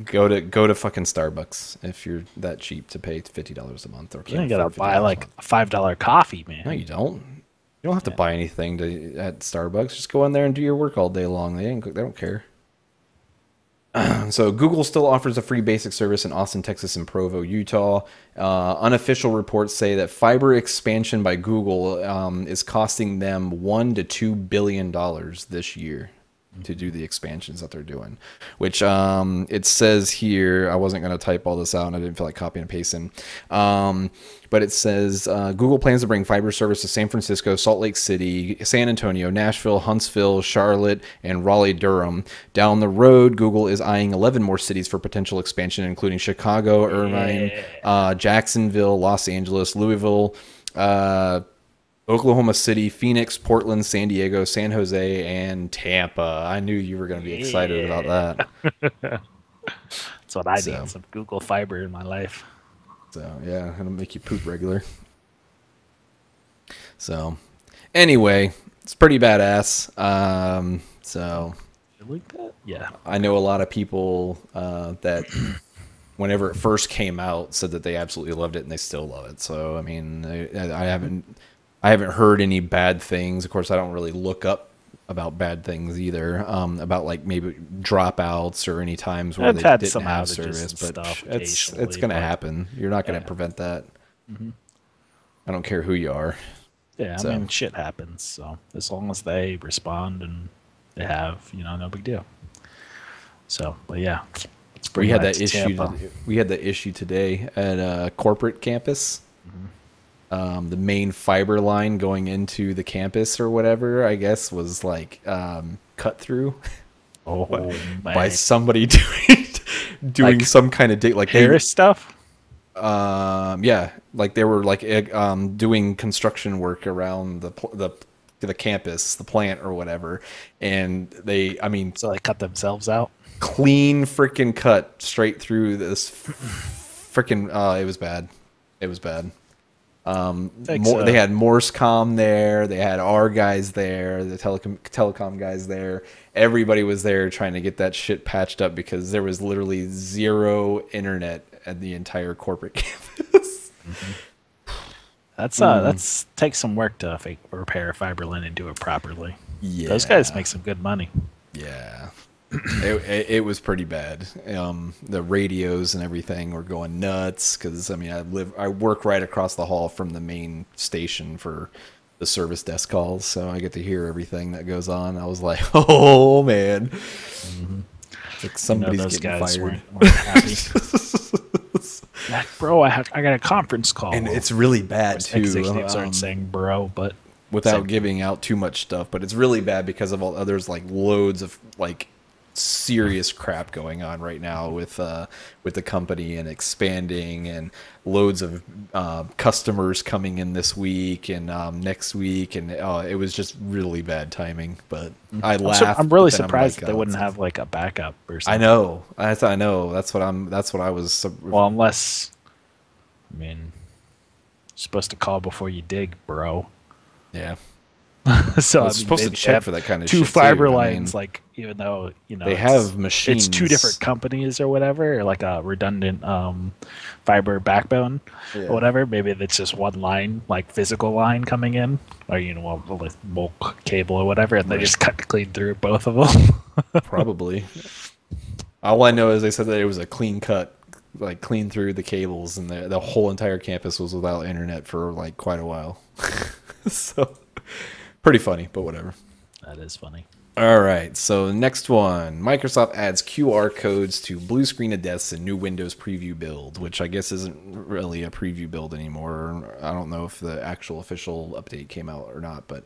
go to go to fucking Starbucks if you're that cheap to pay fifty dollars a month or you ain't gotta buy like a five dollar coffee, man. No, you don't. You don't have to Yeah. buy anything to at Starbucks. Just go in there and do your work all day long. They ain't, they don't care. so Google still offers a free basic service in Austin, Texas, and Provo, Utah. Uh, unofficial reports say that fiber expansion by Google um, is costing them one to two billion dollars this year to do the expansions that they're doing. Which um, it says here. I wasn't going to type all this out, and I didn't feel like copying and pasting. Um, but it says uh, Google plans to bring fiber service to San Francisco, Salt Lake City, San Antonio, Nashville, Huntsville, Charlotte, and Raleigh Durham. Down the road, Google is eyeing 11 more cities for potential expansion, including Chicago, Irvine, uh, Jacksonville, Los Angeles, Louisville. Uh, Oklahoma City, Phoenix, Portland, San Diego, San Jose, and Tampa. I knew you were going to be excited about that. That's what I So. need some Google Fiber in my life. So yeah, it'll make you poop regular. So anyway, it's pretty badass. Um, so like that? Yeah. I know a lot of people uh, that whenever it first came out said that they absolutely loved it and they still love it. So I mean, I, I haven't I haven't heard any bad things. Of course, I don't really look up about bad things either. Um, about like maybe dropouts or any times where I've they didn't have service, but it's it's gonna happen. You're not gonna Yeah. prevent that. I don't care who you are. Yeah, I So- mean, shit happens. So as long as they respond and they have, you know, no big deal. So, but yeah, we had that issue. Tampa. We had that issue today at a corporate campus. Um, the main fiber line going into the campus or whatever, I guess, was like um, cut through Oh, by man. somebody doing doing Like some kind of date like they, Harris stuff. um yeah like they were like um doing construction work around the the the campus the plant or whatever and they i mean So they cut themselves out. clean freaking cut straight through this freaking uh it was bad it was bad um Thanks, Mor- uh, they had Morsecom there they had our guys there the telecom telecom guys there everybody was there trying to get that shit patched up because there was literally zero internet at the entire corporate campus That's Hmm. uh, that's takes some work to fake, repair a fiber line and do it properly. yeah Those guys make some good money. Yeah. It, it, it was pretty bad. Um, the radios and everything were going nuts because I mean I live I work right across the hall from the main station for the service desk calls, so I get to hear everything that goes on. I was like, oh man, It's like You know, somebody's getting fired. weren't, weren't. Like, bro, I, have, I got a conference call. and it's really bad too. executives um, aren't saying bro, but without Same. giving out too much stuff, but it's really bad because of all others like loads of like serious crap going on right now with uh with the company and expanding and loads of uh, customers coming in this week and um, next week. And uh, it was just really bad timing but i I'm, laughed sur- I'm really surprised like, that they oh, wouldn't have like a backup or something. i know. I, I know. That's what i'm that's what i was Well, unless, I mean, you're supposed to call before you dig, bro. yeah so I I mean, supposed to check for that kind of two shit, too. fiber I mean, lines. like even though you know they it's- have machines It's two different companies or whatever, or like a redundant um, fiber backbone Yeah. or whatever. Maybe it's just one line, like physical line coming in, or you know, a like bulk cable or whatever, and they just cut clean through both of them. Probably. All I know is they said that it was a clean cut, like clean through the cables, and the the whole entire campus was without internet for like quite a while. so, pretty funny, but whatever. that is funny. All right, so next one. Microsoft adds QR codes to blue screen of deaths in new Windows preview build, which I guess isn't really a preview build anymore. I don't know if the actual official update came out or not, but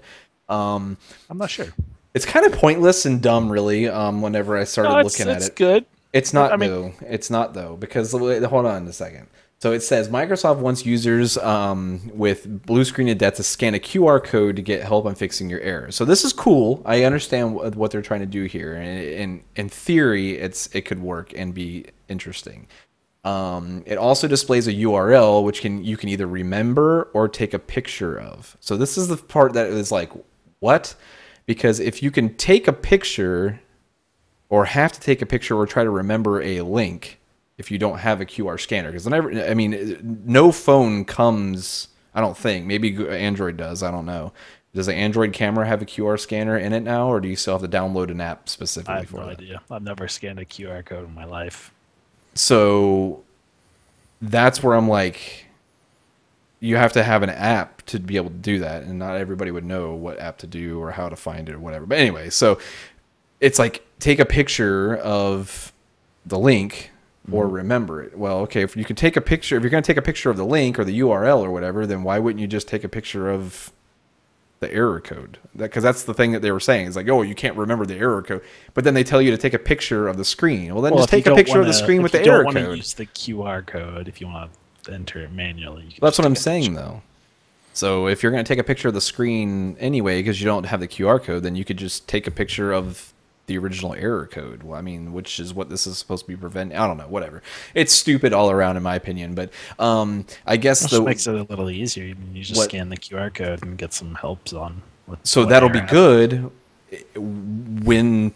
um, I'm not sure. it's kind of pointless and dumb, really. Um, whenever I started No, it's, looking at it's it, good. it's not I mean- though. It's not though because hold on a second. So it says Microsoft wants users um, with blue screen of death to scan a QR code to get help on fixing your error. So this is cool. I understand what, they're trying to do here, and in in theory, it's it could work and be interesting. Um, it also displays a URL which can you can either remember or take a picture of. So this is the part that is like what? Because if you can take a picture or have to take a picture or try to remember a link if you don't have a QR scanner. Because I mean, no phone comes. I don't think. Maybe Android does. I don't know. Does the Android camera have a QR scanner in it now, or do you still have to download an app specifically I have for no that? idea. I've never scanned a QR code in my life. So that's where I'm like, you have to have an app to be able to do that, and not everybody would know what app to do or how to find it or whatever. But anyway, so it's like take a picture of the link or mm-hmm. remember it. Well, okay, if you can take a picture, if you're going to take a picture of the link or the URL or whatever, then why wouldn't you just take a picture of the error code? Because that's the thing that they were saying. It's like, oh, you can't remember the error code, but then they tell you to take a picture of the screen. Well, then Well, just take a picture of the screen with the error wanna code. Use the QR code if you want to enter it manually. That's what I'm saying, though. So if you're going to take a picture of the screen anyway, because you don't have the QR code, then you could just take a picture of the original error code. Well, I mean, which is what this is supposed to be preventing. I don't know. Whatever. It's stupid all around, in my opinion. But um, I guess Just the makes it a little easier. You, you just What- scan the QR code and get some helps on. So that'll be good when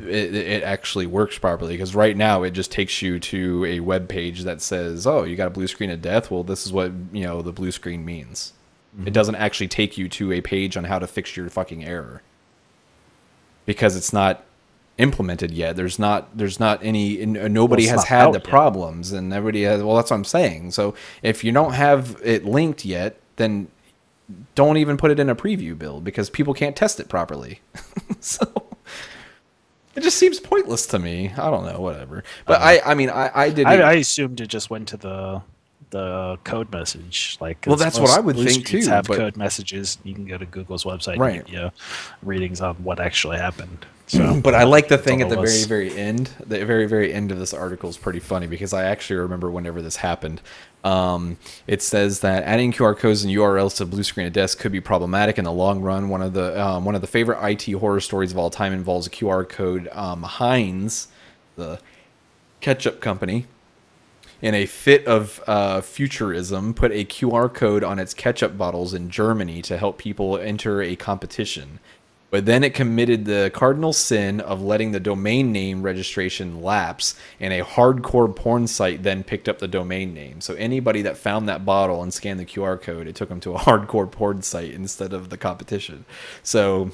it, it actually works properly because right now it just takes you to a web page that says oh you got a blue screen of death well this is what you know the blue screen means it doesn't actually take you to a page on how to fix your fucking error because it's not implemented yet there's not there's not any uh, nobody it's has had the yet. problems and everybody has well that's what i'm saying so if you don't have it linked yet then don't even put it in a preview build because people can't test it properly. so it just seems pointless to me. I don't know, whatever. But I, I mean, I, I did. I, I assumed it just went to the the code message. Like, Well, that's what I would think, too, Have but- code messages. You can go to Google's website, Right. and get you readings on what actually happened. So, But I like the thing at the very, very end. The very, very end of this article is pretty funny because I actually remember whenever this happened. Um, it says that adding QR codes and URLs to blue screen at desk could be problematic in the long run. One of the um, one of the favorite IT horror stories of all time involves a QR code. Um, Heinz, the ketchup company, in a fit of uh, futurism, put a QR code on its ketchup bottles in Germany to help people enter a competition. But then it committed the cardinal sin of letting the domain name registration lapse, and a hardcore porn site then picked up the domain name. So anybody that found that bottle and scanned the QR code, it took them to a hardcore porn site instead of the competition. So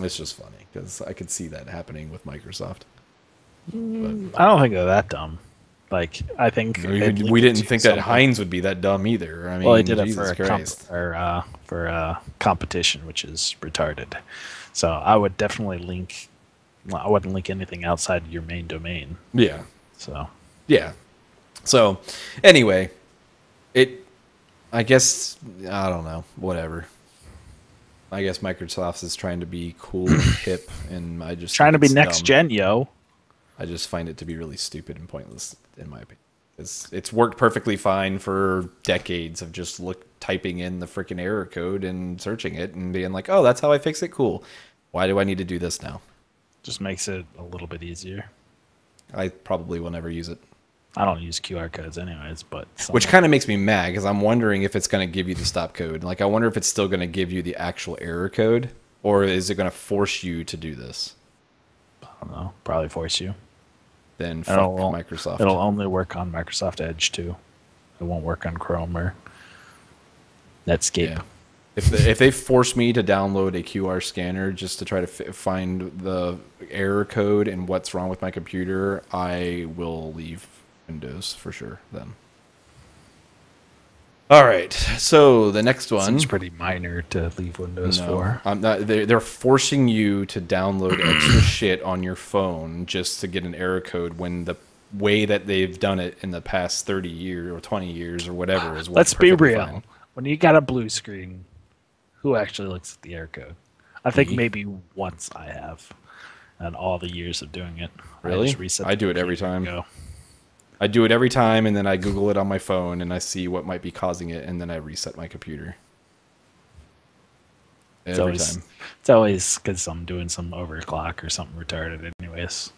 it's just funny because I could see that happening with Microsoft. I don't think they're that dumb. Like, I think We, it we didn't think that. Heinz would be that dumb either. I mean, Well, they did it for a comp- or, uh, for a competition, which is retarded. So I would definitely link. well, I wouldn't link anything outside your main domain. Yeah, So yeah. So, anyway, it. I guess I don't know. Whatever. I guess Microsoft is trying to be cool and hip, and I just trying to be next dumb. gen, yo. I just find it to be really stupid and pointless, in my opinion. It's, it's worked perfectly fine for decades of just look typing in the freaking error code and searching it and being like, oh, that's how I fix it. Cool. Why do I need to do this now? Just makes it a little bit easier. I probably will never use it. I don't use QR codes anyways, but Which kind of makes me mad because I'm wondering if it's going to give you the stop code. Like, I wonder if it's still going to give you the actual error code, or is it going to force you to do this? I don't know. Probably force you. Then fuck It'll, Microsoft. It'll only work on Microsoft Edge too. It won't work on Chrome or Netscape. Yeah. If they, if they force me to download a QR scanner just to try to fi- find the error code and what's wrong with my computer, I will leave Windows for sure. Then. All right. So the next one. Seems pretty minor to leave Windows No, for. I'm not, they're, they're forcing you to download extra shit on your phone just to get an error code when the way that they've done it in the past 30 years or 20 years or whatever is Let's be real. fine. When you got a blue screen, who actually looks at the error code? I think Me. maybe once I have, and all the years of doing it. I Really? just reset I do it every time. Go. I do it every time, and then I Google it on my phone, and I see what might be causing it, and then I reset my computer. It's Every always time. it's always because I'm doing some overclock or something retarded. Anyways,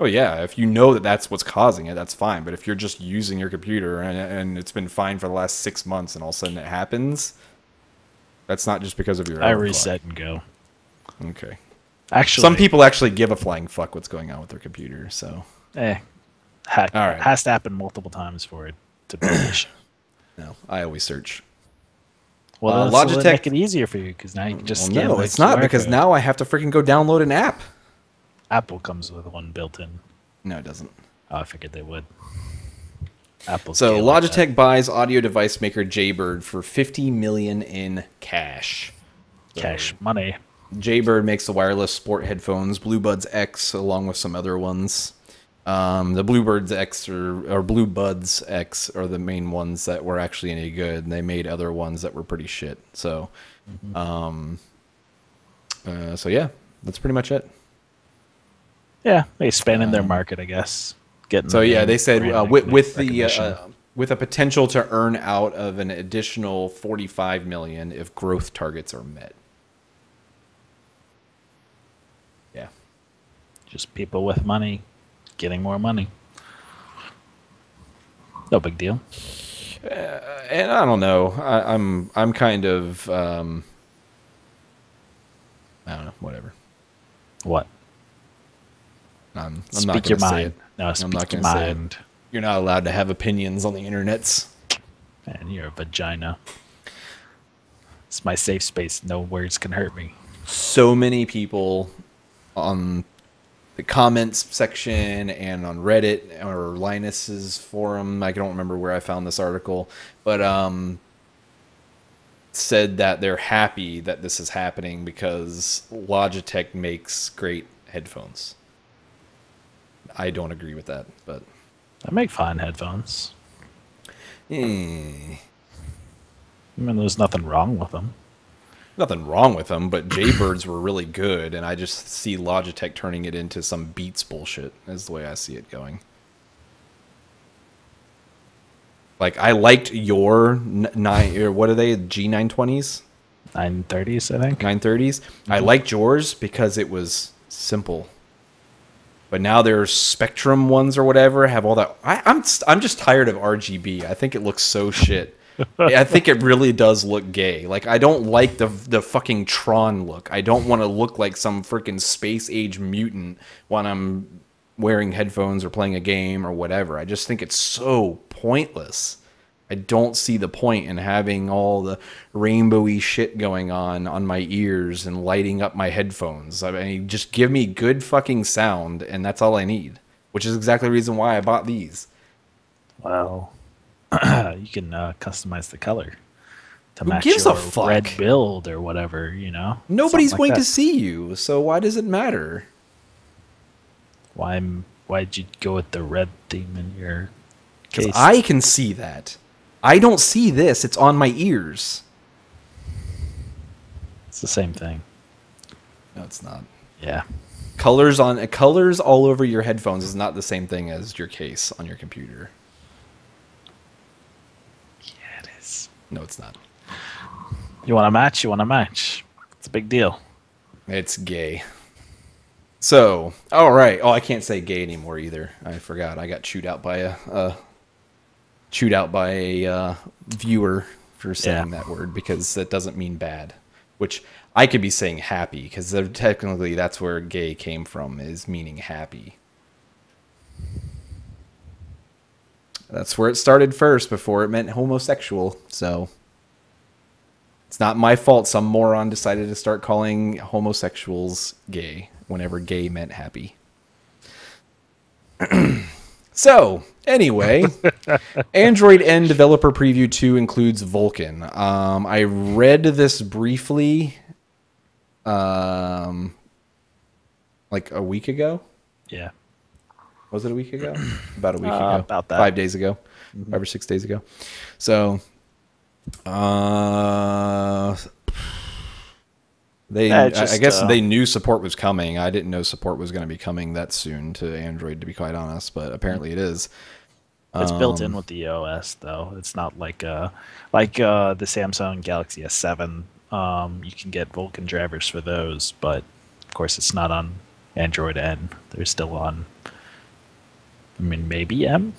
Oh yeah, if you know that that's what's causing it, that's fine. But if you're just using your computer and, and it's been fine for the last six months, and all of a sudden it happens, that's not just because of your. I overclock. reset and go. Okay. Actually, Some people actually give a flying fuck what's going on with their computer. So eh, ha- All right. has to happen multiple times for it to be an issue. no, I always search. Well, Uh, Logitech make it easier for you because now you can just Well, scan no, it's not because code. now I have to freaking go download an app. Apple comes with one built in. No, it doesn't. Oh, I figured they would. Apple. So Logitech buys audio device maker Jaybird for 50 million in cash. cash money. Jaybird makes the wireless sport headphones, Bluebuds X, along with some other ones. Um, the Bluebirds X or, or Blue Buds X are the main ones that were actually any good, and they made other ones that were pretty shit. So, um, uh, so yeah, that's pretty much it. Yeah, they expanding their Um, market, I guess. Getting So the yeah, they said uh, with, with the uh, with a potential to earn out of an additional 45 million if growth targets are met. Yeah. just people with money getting more money. No big deal. and I don't know. I, I'm I'm kind of um, I don't know. Whatever. What? I'm, I'm speak not your mind. No, I'm speak not your mind. You're not allowed to have opinions on the internets. Man, you're a vagina. It's my safe space. No words can hurt me. So many people on the comments section and on Reddit or Linus's forum. I don't remember where I found this article, but um, said that they're happy that this is happening because Logitech makes great headphones. I don't agree with that, but I make fine headphones. eh, I mean, there's nothing wrong with them. Nothing wrong with them. But Jaybirds were really good, and I just see Logitech turning it into some Beats bullshit. Is the way I see it going. Like I liked your nine or what are they G nine twenties 930s, I think. 930s. I mm-hmm. liked yours because it was simple. But now there's Spectrum ones or whatever have all that. I, I'm I'm just tired of RGB. I think it looks so shit. I think it really does look gay. Like I don't like the the fucking Tron look. I don't want to look like some freaking space age mutant when I'm wearing headphones or playing a game or whatever. I just think it's so pointless. I don't see the point in having all the rainbowy shit going on on my ears and lighting up my headphones. I mean, just give me good fucking sound, and that's all I need. Which is exactly the reason why I bought these. Well, you can uh, customize the color to Who match gives a your fuck? red build or whatever, you know? Nobody's like going to see you, so why does it matter? Why why'd you go with the red theme in your Because? I can see that. I don't see this. It's on my ears. It's the same thing. No, it's not. Yeah. Colors on colors all over your headphones is not the same thing as your case on your computer. Yeah, it is. No, it's not. You want a match? You want a match. It's a big deal. It's gay. So, all right. Oh, I can't say gay anymore either. I forgot. I got chewed out by a uh, chewed out by a uh, viewer for saying Yeah. that word because that doesn't mean bad. Which I could be saying happy because technically that's where gay came from is meaning happy. That's where it started first before it meant homosexual. So it's not my fault some moron decided to start calling homosexuals gay whenever gay meant happy. so, anyway, Android N Developer Preview 2 includes Vulkan. Um, I read this briefly um, like a week ago. Yeah. Was it a week ago? About a week Uh, ago. about that. Five days ago. Five or six days ago. So, uh, they, Yeah, I, I guess uh, they knew support was coming. I didn't know support was going to be coming that soon to Android, to be quite honest, but apparently it is. It's built Um, in with the OS though. It's not like uh like uh the Samsung Galaxy S7. Um, you can get Vulkan drivers for those, but of course it's not on Android N. They're still on. I mean, maybe M.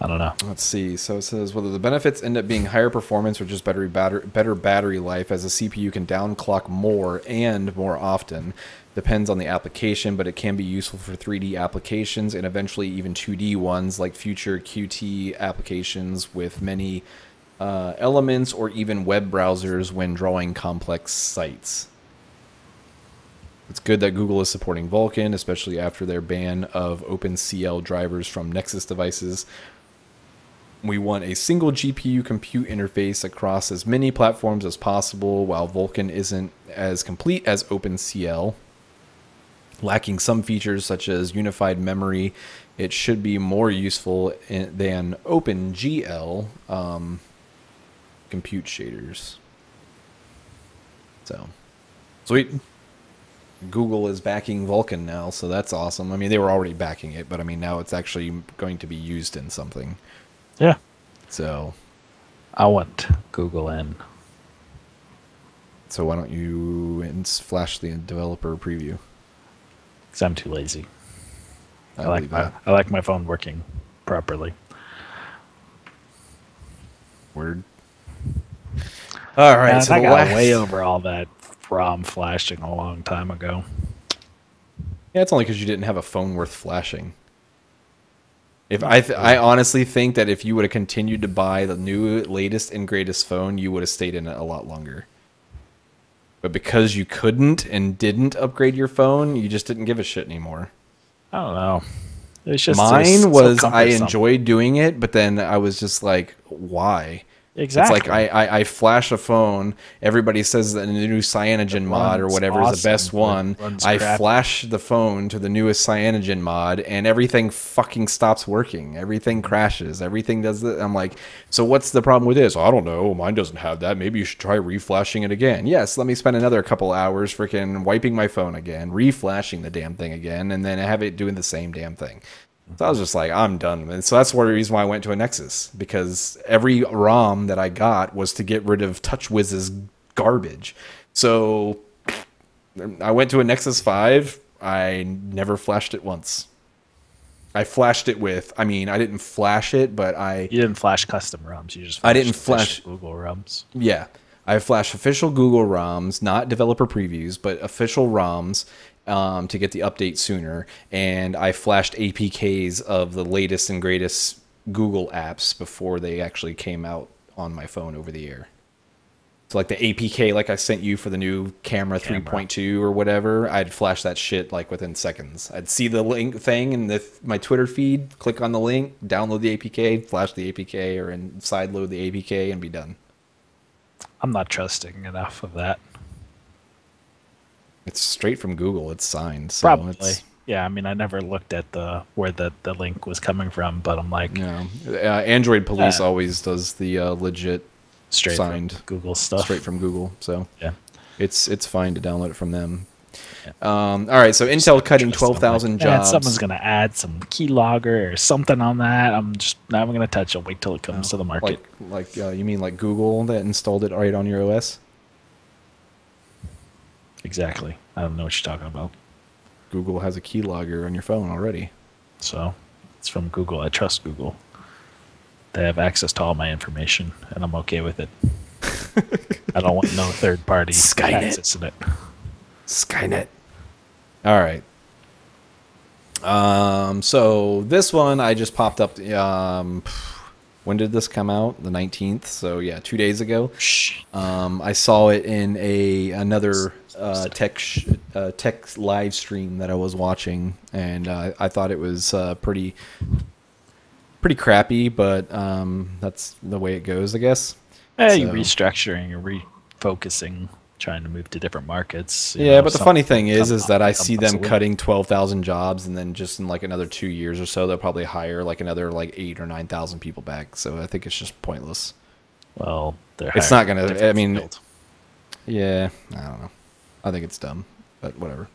I don't know. Let's see. So it says whether the benefits end up being higher performance or just better battery, better battery life, as the CPU can downclock more and more often, depends on the application. But it can be useful for 3D applications and eventually even 2D ones, like future Qt applications with many uh, elements or even web browsers when drawing complex sites. It's good that Google is supporting Vulkan, especially after their ban of OpenCL drivers from Nexus devices. We want a single GPU compute interface across as many platforms as possible, while Vulkan isn't as complete as OpenCL. Lacking some features such as unified memory, it should be more useful in, than OpenGL um, compute shaders. So, sweet. Google is backing Vulkan now, so that's awesome. I mean, they were already backing it, but I mean, now it's actually going to be used in something. Yeah, So, I want Google N. so why don't you ins- flash the developer preview? because I'm too lazy. I, I like my that. I like my phone working properly. Word. All right, Man, so I got last- way over all that ROM flashing a long time ago. Yeah, it's only because you didn't have a phone worth flashing. If I, th- I honestly think that if you would have continued to buy the new, latest and greatest phone, you would have stayed in it a lot longer. But because you couldn't and didn't upgrade your phone, you just didn't give a shit anymore. I don't know. It's just Mine so was I enjoyed doing it, but then I was just like, why? Exactly. It's like I, I, I flash a phone. Everybody says that the new Cyanogen mod or whatever is the best one. I flash the phone to the newest Cyanogen mod, and everything fucking stops working. Everything crashes. Everything does it. I'm like, so what's the problem with this? I don't know. Mine doesn't have that. Maybe you should try reflashing it again. Yes, let me spend another couple hours freaking wiping my phone again, reflashing the damn thing again, and then have it doing the same damn thing. So I was just like, I'm done. And so that's one reason why I went to a Nexus because every ROM that I got was to get rid of TouchWiz's garbage. So I went to a Nexus 5. I never flashed it once. I flashed it with, I mean, I didn't flash it, but I, you didn't flash custom ROMs. You just I didn't flash- Google ROMs. yeah, I flashed official Google ROMs, not developer previews, but official ROMs um, to get the update sooner. And I flashed APKs of the latest and greatest Google apps before they actually came out on my phone over the air. So like the APK, like I sent you for the new camera, Camera. 3.2 or whatever, I'd flash that shit like within seconds. I'd see the link thing in the my Twitter feed, click on the link, download the APK, flash the APK, or in sideload the APK, and be done. I'm not trusting enough of that. It's straight from Google. It's signed. So Probably. It's, Yeah, I mean, I never looked at the where the, the link was coming from, but I'm like know, uh, Android Police Uh, always does the uh, legit straight signed. from Google stuff. straight from Google. So yeah. it's it's fine to download it from them. Um, all right, so Intel cutting twelve thousand Like, jobs. someone's gonna add some keylogger or something on that. I'm just not even gonna touch it. Wait till it comes to the market. like like uh, you mean like Google that installed it right on your OS? Exactly. I don't know what you're talking about. Google has a keylogger on your phone already. So it's from Google. I trust Google. They have access to all my information, and I'm okay with it. I don't want no third party Skynet. accessing it. Skynet. All right. Um, so this one I just popped up. Um, when did this come out? The nineteenth. So yeah, two days ago. Um, I saw it in a another uh, tech sh- uh, tech live stream that I was watching, and uh, I thought it was uh, pretty pretty crappy, but um, that's the way it goes, I guess. You So- restructuring or refocusing, trying to move to different markets. Yeah, know, but the funny thing is, is that I see them cutting twelve thousand jobs, and then just in like another two years or so, they'll probably hire like another like eight or nine thousand people back. So I think it's just pointless. Well, they're It's not gonna- I mean. Yeah, I don't know. I think it's dumb, but whatever.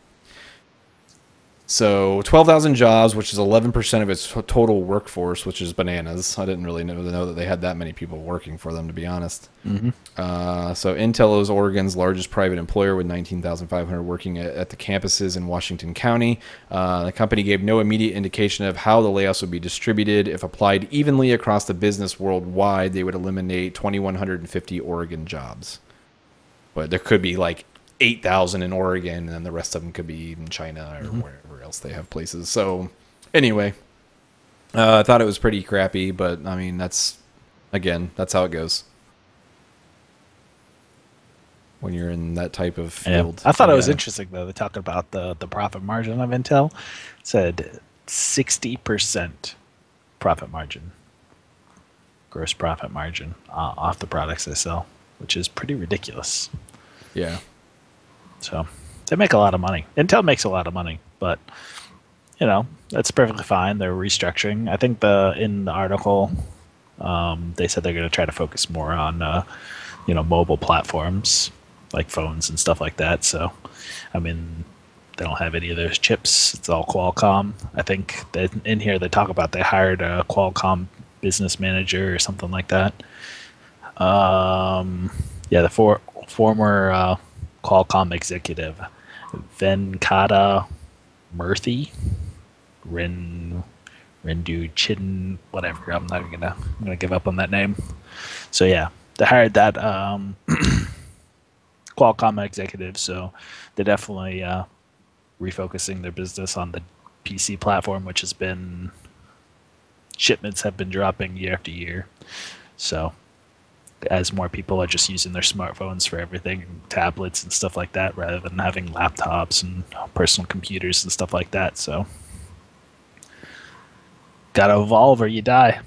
So twelve thousand jobs, which is eleven percent of its total workforce, which is bananas. I didn't really know, know that they had that many people working for them, to be honest. Mhm. Uh, so Intel is Oregon's largest private employer, with nineteen thousand five hundred working at, at the campuses in Washington County. Uh, the company gave no immediate indication of how the layoffs would be distributed. If applied evenly across the business worldwide, they would eliminate twenty one hundred and fifty Oregon jobs but there could be like 8,000 in Oregon and then the rest of them could be in China or wherever else they have places. So anyway, uh, I thought it was pretty crappy, but I mean, that's again, that's how it goes. When you're in that type of Yeah. field. I thought it was interesting though. They talked about the the profit margin of Intel. It said sixty percent profit margin, gross profit margin uh, off the products they sell, which is pretty ridiculous. Yeah. So they make a lot of money. Intel makes a lot of money, but you know that's perfectly fine. They're restructuring. I think the in the article um, they said they're going to try to focus more on uh, you know mobile platforms like phones and stuff like that. So I mean they don't have any of those chips. It's all Qualcomm. I think in here they talk about they hired a Qualcomm business manager or something like that. Um, yeah, the for, former uh, Qualcomm executive Venkata Murthy, Ren Rendu Chin, whatever. I'm not gonna I'm gonna give up on that name. So yeah, they hired that um, Qualcomm executive. So they're definitely uh, refocusing their business on the PC platform, which has been shipments have been dropping year after year. So as more people are just using their smartphones for everything, tablets and stuff like that, rather than having laptops and personal computers and stuff like that. So, gotta evolve or you die.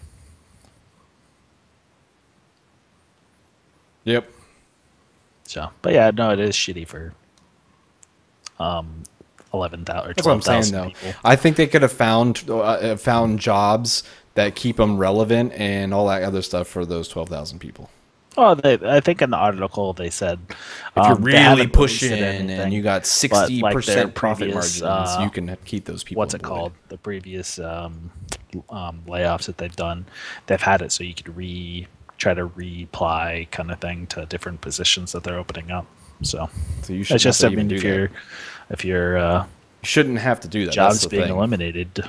Yep. So, but yeah, no, it is shitty for um eleven thousand That's what I'm saying, though. people. I think they could have found uh, found jobs that keep them relevant and all that other stuff for those twelve thousand people. Oh, they, I think in the article they said If you're um, really pushing it and you got sixty like percent profit previous, margins, uh, you can keep those people. what's it called? The previous um, um, layoffs that they've done, they've had it so you could re try to reapply kind of thing to different positions that they're opening up. So So you should it's just I mean if you're if your uh, You shouldn't have to do that. job's being thing. eliminated,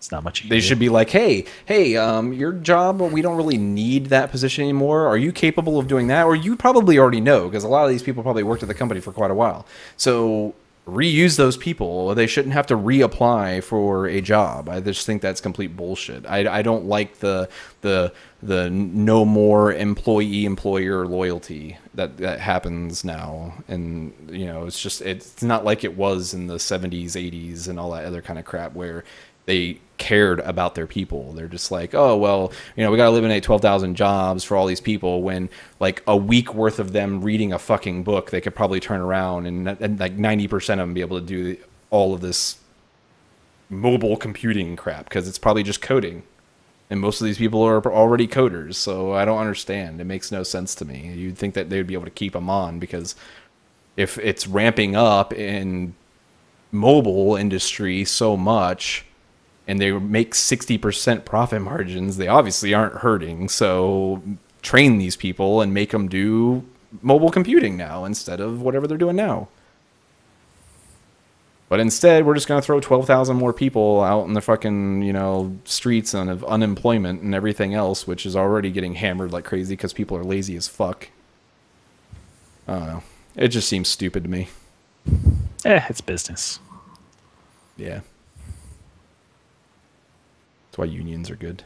it's not much. They do. should be like, hey, hey, um, your job, we don't really need that position anymore. Are you capable of doing that? Or you probably already know, because a lot of these people probably worked at the company for quite a while. So reuse those people. They shouldn't have to reapply for a job. I just think that's complete bullshit. I, I don't like the the the no more employee employer loyalty that that happens now. And you know, it's just it's not like it was in the 70s, 80s, and all that other kind of crap where they cared about their people. They're just like, oh well, you know, we got to eliminate twelve thousand jobs for all these people. When like a week worth of them reading a fucking book, they could probably turn around and, and like ninety percent of them be able to do all of this mobile computing crap because it's probably just coding. And most of these people are already coders, so I don't understand. It makes no sense to me. You'd think that they would be able to keep them on because if it's ramping up in mobile industry so much and they make 60% profit margins, they obviously aren't hurting. So train these people and make them do mobile computing now instead of whatever they're doing now. But instead, we're just going to throw 12,000 more people out in the fucking, you know, streets and of unemployment and everything else, which is already getting hammered like crazy because people are lazy as fuck. I don't know. It just seems stupid to me. Eh, it's business. Yeah. That's why unions are good.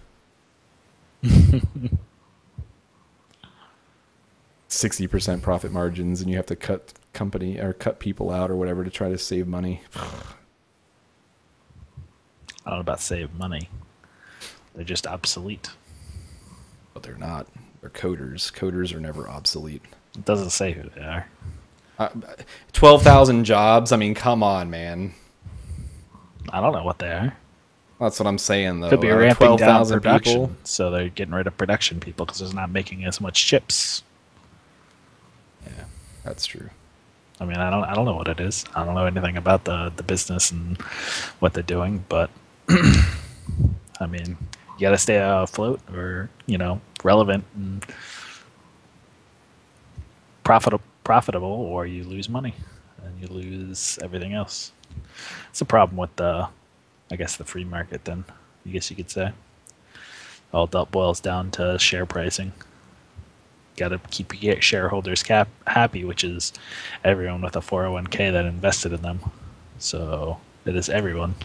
Sixty percent profit margins, and you have to cut company or cut people out or whatever to try to save money. I don't know about save money. They're just obsolete. But they're not. They're coders. Coders are never obsolete. It doesn't say who they are. Uh, Twelve thousand jobs. I mean, come on, man. I don't know what they are. That's what I'm saying, though. Could be of ramping down 12,000 production, people, so they're getting rid of production people because they're not making as much chips. Yeah, that's true. I mean, I don't, I don't know what it is. I don't know anything about the the business and what they're doing, but I mean, you got to stay afloat or you know relevant and profitable, profitable, or you lose money and you lose everything else. It's a problem with the, I guess, the free market. Then, I guess you could say, all that boils down to share pricing got to keep your shareholders cap happy, which is everyone with a 401k that invested in them. So it is everyone.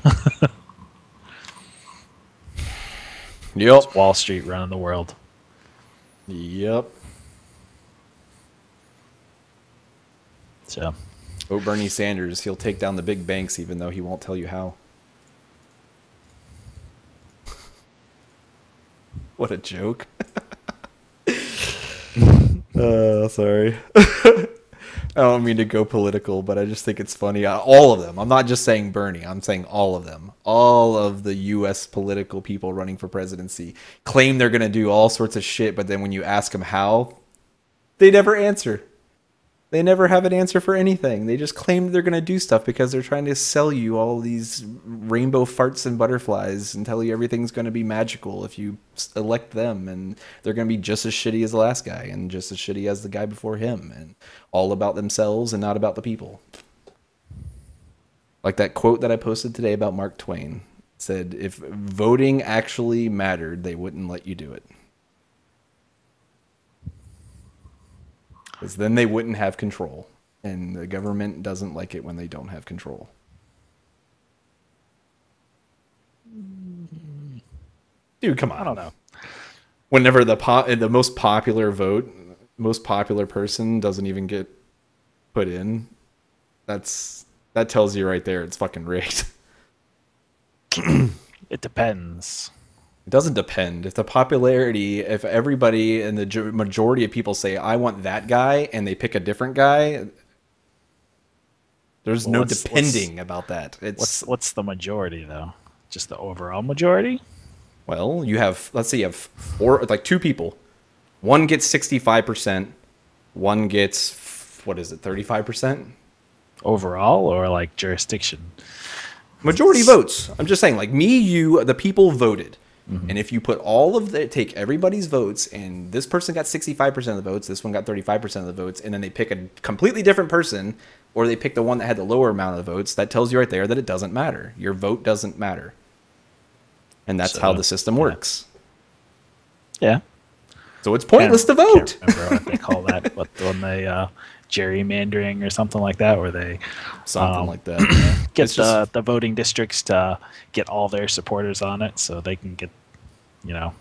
Yep. Wall Street running the world. Yep. So Oh, Bernie Sanders. He'll take down the big banks, even though he won't tell you how. What a joke. uh, sorry. I don't mean to go political, but I just think it's funny. Uh, All of them. I'm not just saying Bernie. I'm saying all of them. All of the U.S. political people running for presidency claim they're going to do all sorts of shit, but then when you ask them how, they never answer. They never have an answer for anything. They just claim they're going to do stuff because they're trying to sell you all these rainbow farts and butterflies and tell you everything's going to be magical if you elect them and they're going to be just as shitty as the last guy and just as shitty as the guy before him and all about themselves and not about the people. Like that quote that I posted today about Mark Twain said if voting actually mattered, they wouldn't let you do it. Because then they wouldn't have control. And the government doesn't like it when they don't have control. Dude, come on. I don't know. Whenever the po- the most popular vote, most popular person doesn't even get put in, that's that tells you right there it's fucking rigged. It depends. It doesn't depend. If the popularity, if everybody and the majority of people say, I want that guy, and they pick a different guy, there's Well, no what's- depending about that. It's What's what's the majority though? Just the overall majority? Well, you have let's say you have four like two people. One gets sixty five percent. One gets what is it, thirty five percent? Overall or like jurisdiction? Majority votes. I'm just saying, like me, you, the people voted. And if you put all of the take everybody's votes, and this person got sixty five percent of the votes, this one got thirty five percent of the votes, and then they pick a completely different person, or they pick the one that had the lower amount of the votes, that tells you right there that it doesn't matter. Your vote doesn't matter. And that's how the system yeah. works. Yeah. So it's pointless to Can't- vote. Can't remember what they call that, but when they uh, gerrymandering or something like that, where they Something Um, like that. yeah. get It's just- the, the voting districts to get all their supporters on it, so they can get, you know,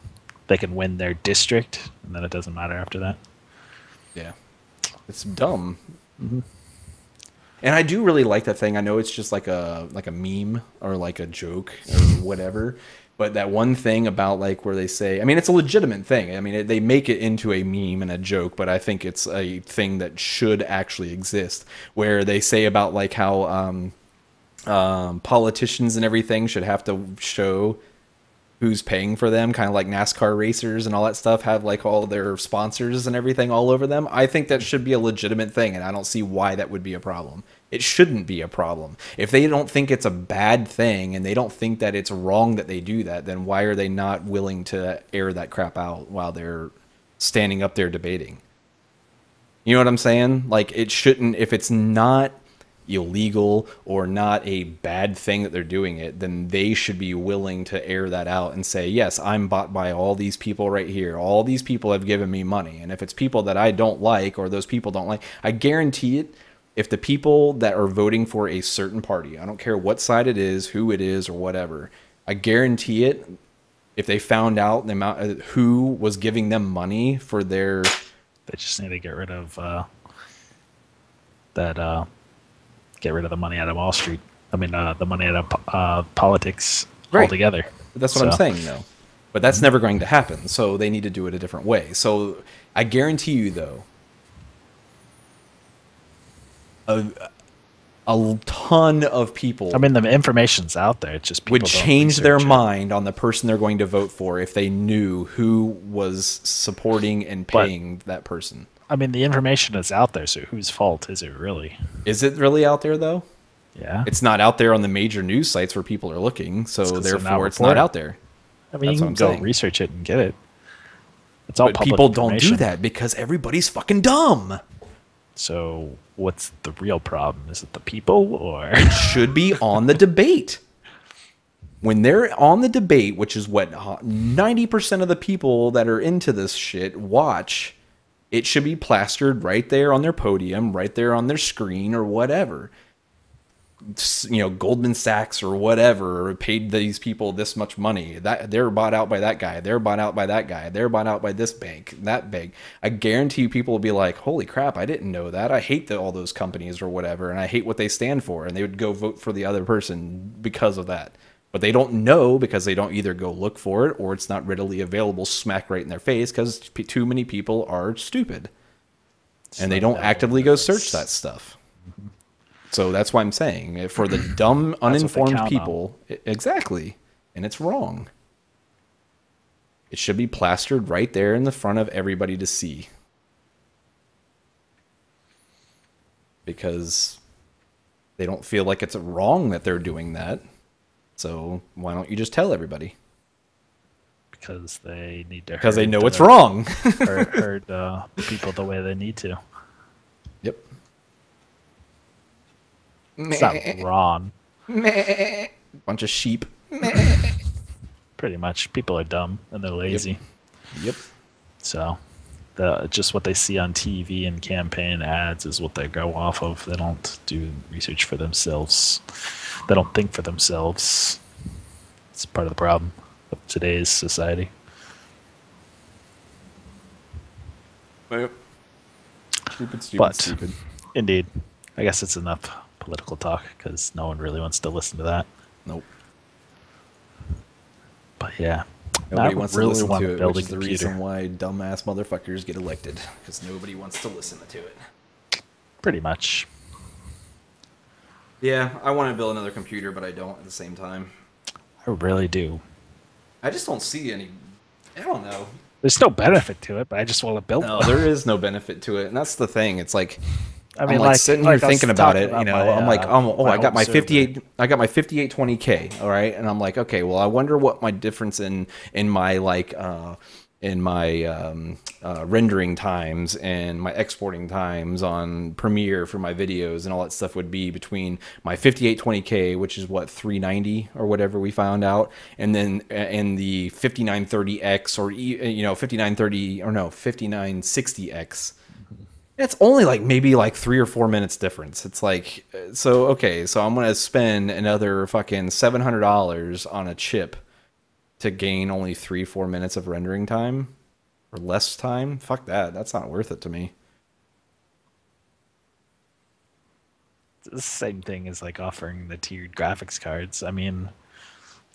they can win their district, and then it doesn't matter after that. Yeah, it's dumb. And I do really like that thing. I know it's just like a like a meme or like a joke or whatever, but that one thing about like where they say, I mean, it's a legitimate thing. I mean, it, they make it into a meme and a joke, but I think it's a thing that should actually exist. Where they say about like how um, um, politicians and everything should have to show who's paying for them, kind of like NASCAR racers and all that stuff have like all their sponsors and everything all over them. I think that should be a legitimate thing, and I don't see why that would be a problem. It shouldn't be a problem. If they don't think it's a bad thing and they don't think that it's wrong that they do that, then why are they not willing to air that crap out while they're standing up there debating? You know what I'm saying? Like it shouldn't if it's not illegal or not a bad thing that they're doing it, then they should be willing to air that out and say, "Yes, I'm bought by all these people right here. All these people have given me money." And if it's people that I don't like or those people don't like, I guarantee it if the people that are voting for a certain party, I don't care what side it is, who it is or whatever, I guarantee it if they found out the amount uh, who was giving them money for their They just need to get rid of uh, that. Uh, get rid of the money out of Wall Street. I mean, uh, the money out of uh, politics Right. altogether. That's what I'm saying, though. But that's never going to happen. So they need to do it a different way. So I guarantee you, though, a, a ton of people I mean, the information's out there. It's just people would change their it. mind on the person they're going to vote for if they knew who was supporting and But- paying that person. I mean, the information is out there, so whose fault is it really? Is it really out there, though? Yeah. It's not out there on the major news sites where people are looking. So they're not therefore, it's not out there. I mean, that's you can go saying. research it and get it. It's all But people don't do that because everybody's fucking dumb. So, what's the real problem? Is it the people or? should be on the debate. When they're on the debate, which is what 90% of the people that are into this shit watch, it should be plastered right there on their podium, right there on their screen or whatever. You know, Goldman Sachs or whatever paid these people this much money. That they're bought out by that guy. They're bought out by that guy. They're bought out by this bank, that bank. I guarantee you, people will be like, "Holy crap! I didn't know that. I hate the, all those companies or whatever, and I hate what they stand for." And they would go vote for the other person because of that. But they don't know because they don't either go look for it or it's not readily available smack right in their face because p- too many people are stupid and they don't actively go search that stuff. So that's why I'm saying eh, for the dumb, uninformed people, i- exactly, and it's wrong. It should be plastered right there in the front of everybody to see. Because they don't feel like it's wrong that they're doing that. So why don't you just tell everybody? because they need to. Because they know it's wrong. herd, herd uh, people the way they need to. yep. It's not wrong. Bunch of sheep. Pretty much, people are dumb and they're lazy. Yep. So, the just what they see on TV and campaign ads is what they go off of. They don't do research for themselves. They don't think for themselves. It's part of the problem of today's society. Yep. Stupid, stupid, But- stupid. Indeed, I guess it's enough political talk because no one really wants to listen to that. Nope. But yeah, Nobody I wants really to listen want to to it, build which is the reason why dumbass motherfuckers get elected because nobody wants to listen to it. Pretty much. Yeah, I want to build another computer, but I don't at the same time. I really do. I just don't see any. I don't know. There's no benefit to it, but I just want to build No, one. there is no benefit to it, and that's the thing. It's like I mean, am like, sitting here like I thinking about it. You know, my, I'm like, uh, oh, my I got my server. 58, I got my 5820k. All right, and I'm like, okay, well, I wonder what my difference in in my like uh in my um, uh, rendering times and my exporting times on Premiere for my videos and all that stuff would be between my 5820k, which is what 390 or whatever we found out, and then and the 5930x or you know 5930 or no 5960x it's only like maybe like three or four minutes difference. It's like uh, so okay, so I'm gonna spend another fucking seven hundred dollars on a chip to gain only three four minutes of rendering time or less time. Fuck that. That's not worth it to me. It's the same thing as like offering the tiered graphics cards. I mean,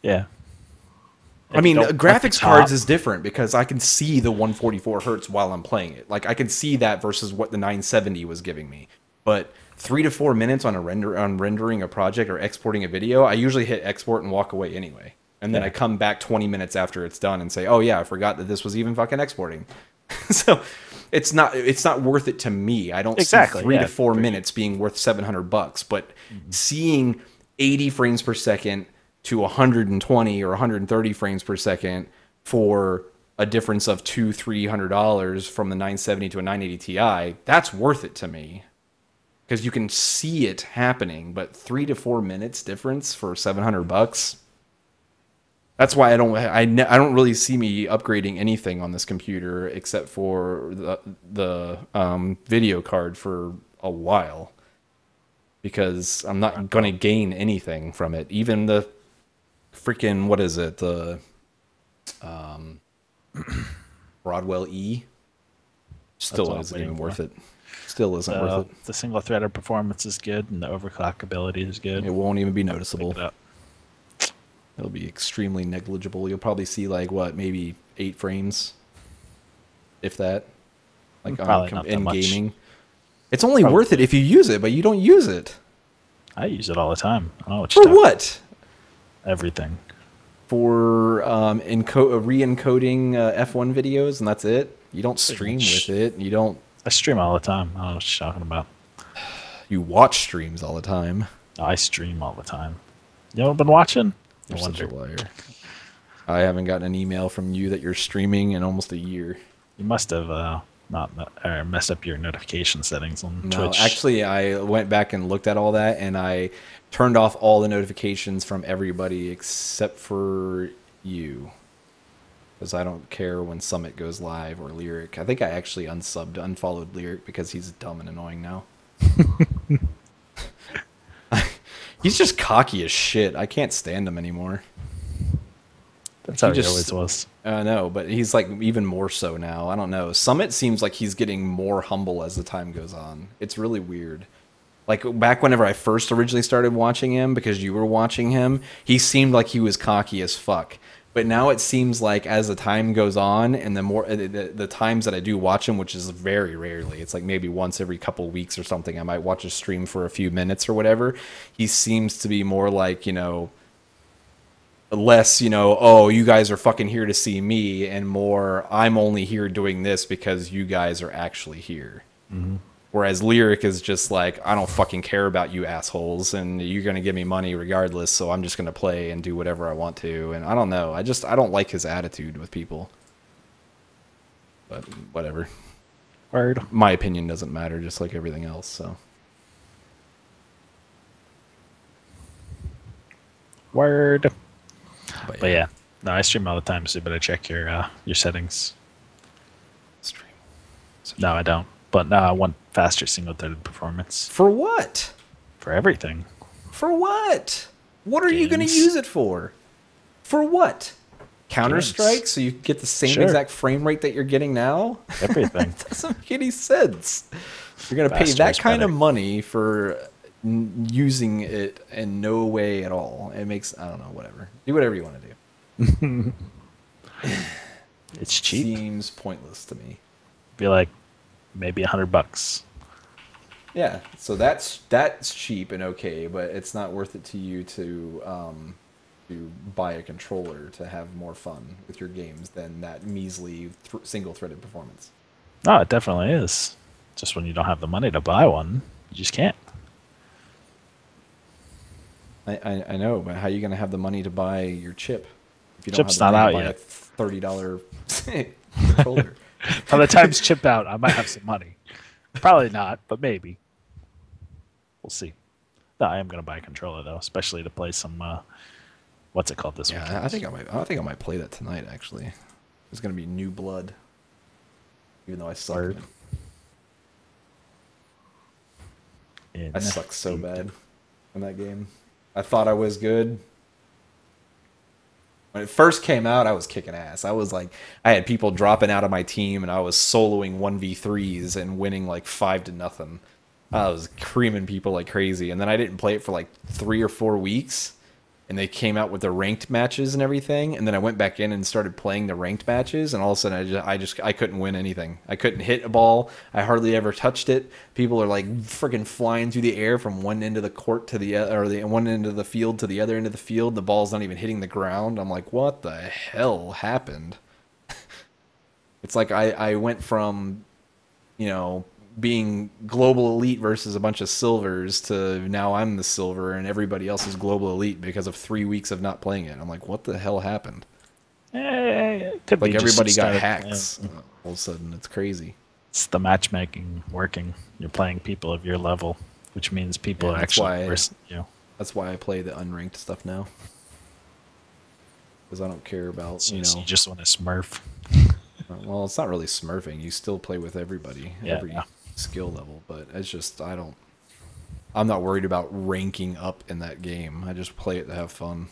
yeah. I mean, Don't let the graphics cards is different because I can see the 144 hertz while I'm playing it. Like I can see that versus what the 970 was giving me. But three to four minutes on a render on rendering a project or exporting a video, I usually hit export and walk away anyway. And then Yeah. I come back 20 minutes after it's done and say, "Oh yeah, I forgot that this was even fucking exporting." so it's not it's not worth it to me. I don't Exactly, see three yeah, to four minutes being worth 700 bucks, but seeing 80 frames per second to 120 or 130 frames per second for a difference of two three hundred dollars from the 970 to a 980 Ti, that's worth it to me because you can see it happening. But three to four minutes difference for 700 bucks. That's why I don't I, I don't really see me upgrading anything on this computer except for the the um, video card for a while because I'm not going to gain anything from it. Even the freaking what is it the um Broadwell E still isn't even for. worth it. Still isn't worth it. the single threaded performance is good, and the overclock ability is good. It won't even be noticeable. It It'll be extremely negligible. You'll probably see like what, maybe eight frames, if that. Like on Probably com- not that in much. gaming. It's only Probably. worth it if you use it, but you don't use it. I use it all the time. I know what For what? Everything. For um, enco- uh, re-encoding uh, F1 videos, and that's it. You don't stream with it. You don't. I stream all the time. I don't know what you're talking about. You watch streams all the time. I stream all the time. You haven't been watching? You're such a liar. I haven't gotten an email from you that you're streaming in almost a year. You must have uh, not messed up your notification settings on No, Twitch. actually, I went back and looked at all that, and I turned off all the notifications from everybody except for you, because I don't care when Summit goes live or Lirik. I think I actually unsubbed, unfollowed Lirik because he's dumb and annoying now. he's just cocky as shit. I can't stand him anymore. That's how he just- always was. I know, but he's like even more so now. I don't know. Summit seems like he's getting more humble as the time goes on. It's really weird. Like back whenever I first originally started watching him because you were watching him, he seemed like he was cocky as fuck. But now it seems like as the time goes on and the more uh, the, the, the times that I do watch him, which is very rarely, it's like maybe once every couple weeks or something, I might watch a stream for a few minutes or whatever. He seems to be more like, you know, less, you know, oh, you guys are fucking here to see me, and more, I'm only here doing this because you guys are actually here. Mm-hmm. Whereas Lirik is just like, I don't fucking care about you assholes, and you're gonna give me money regardless, so I'm just gonna play and do whatever I want to. And I don't know, I just I don't like his attitude with people. But whatever. Word. My opinion doesn't matter, just like everything else. So Word. But But yeah, no, I stream all the time, so you better check your uh, your settings. stream. No, I don't. But no, I want faster single threaded performance For what? for everything. For what? What are you going to use it for? For what? Counter Strike, so you get the same Sure. exact frame rate that you're getting now? Everything. doesn't make any sense. You're going to pay that that is kind of money for n- using it in no way at all. It makes I don't know, whatever. Do whatever you want to do. It's cheap. Seems pointless to me. Be like maybe a hundred bucks. Yeah, so that's that's cheap and okay, but it's not worth it to you to um, to buy a controller to have more fun with your games than that measly th- single-threaded performance. No, it definitely is. Just when you don't have the money to buy one, you just can't. I, I, I know, but how are you going to have the money to buy your chip if you Chip's have the not out to buy yet. a thirty dollar controller? By the time it's chipped out, I might have some money. Probably not, but maybe. We'll see. No, I am gonna buy a controller though, especially to play some. Uh, what's it called this weekend? yeah, I think I might. I think I might play that tonight. Actually, it's going to be New Blood, even though I suck. at Word. In I suck so bad in that game. I thought I was good. When it first came out, I was kicking ass. I was like, I had people dropping out of my team, and I was soloing one v threes and winning like five to nothing. I was creaming people like crazy, and then I didn't play it for like three or four weeks, and they came out with the ranked matches and everything, and then I went back in and started playing the ranked matches, and all of a sudden I just, I just, I couldn't win anything. I couldn't hit a ball. I hardly ever touched it. People are like freaking flying through the air from one end of the court to the other, or the one end of the field to the other end of the field. The ball's not even hitting the ground. I'm like, what the hell happened? it's like I, I went from, you know, being global elite versus a bunch of silvers to now I'm the silver and everybody else is global elite because of three weeks of not playing it. I'm like, what the hell happened? Eh, could Like be everybody got started hacks. playing. All of a sudden, it's crazy. It's the matchmaking working. You're playing people of your level, which means people Yeah, are actually why- worse than you. That's why I play the unranked stuff now. Because I don't care about So you you know. just want to smurf. Well, it's not really smurfing. You still play with everybody, Yeah, every yeah. Skill level. But it's just I don't. I'm not worried about ranking up in that game. I just play it to have fun.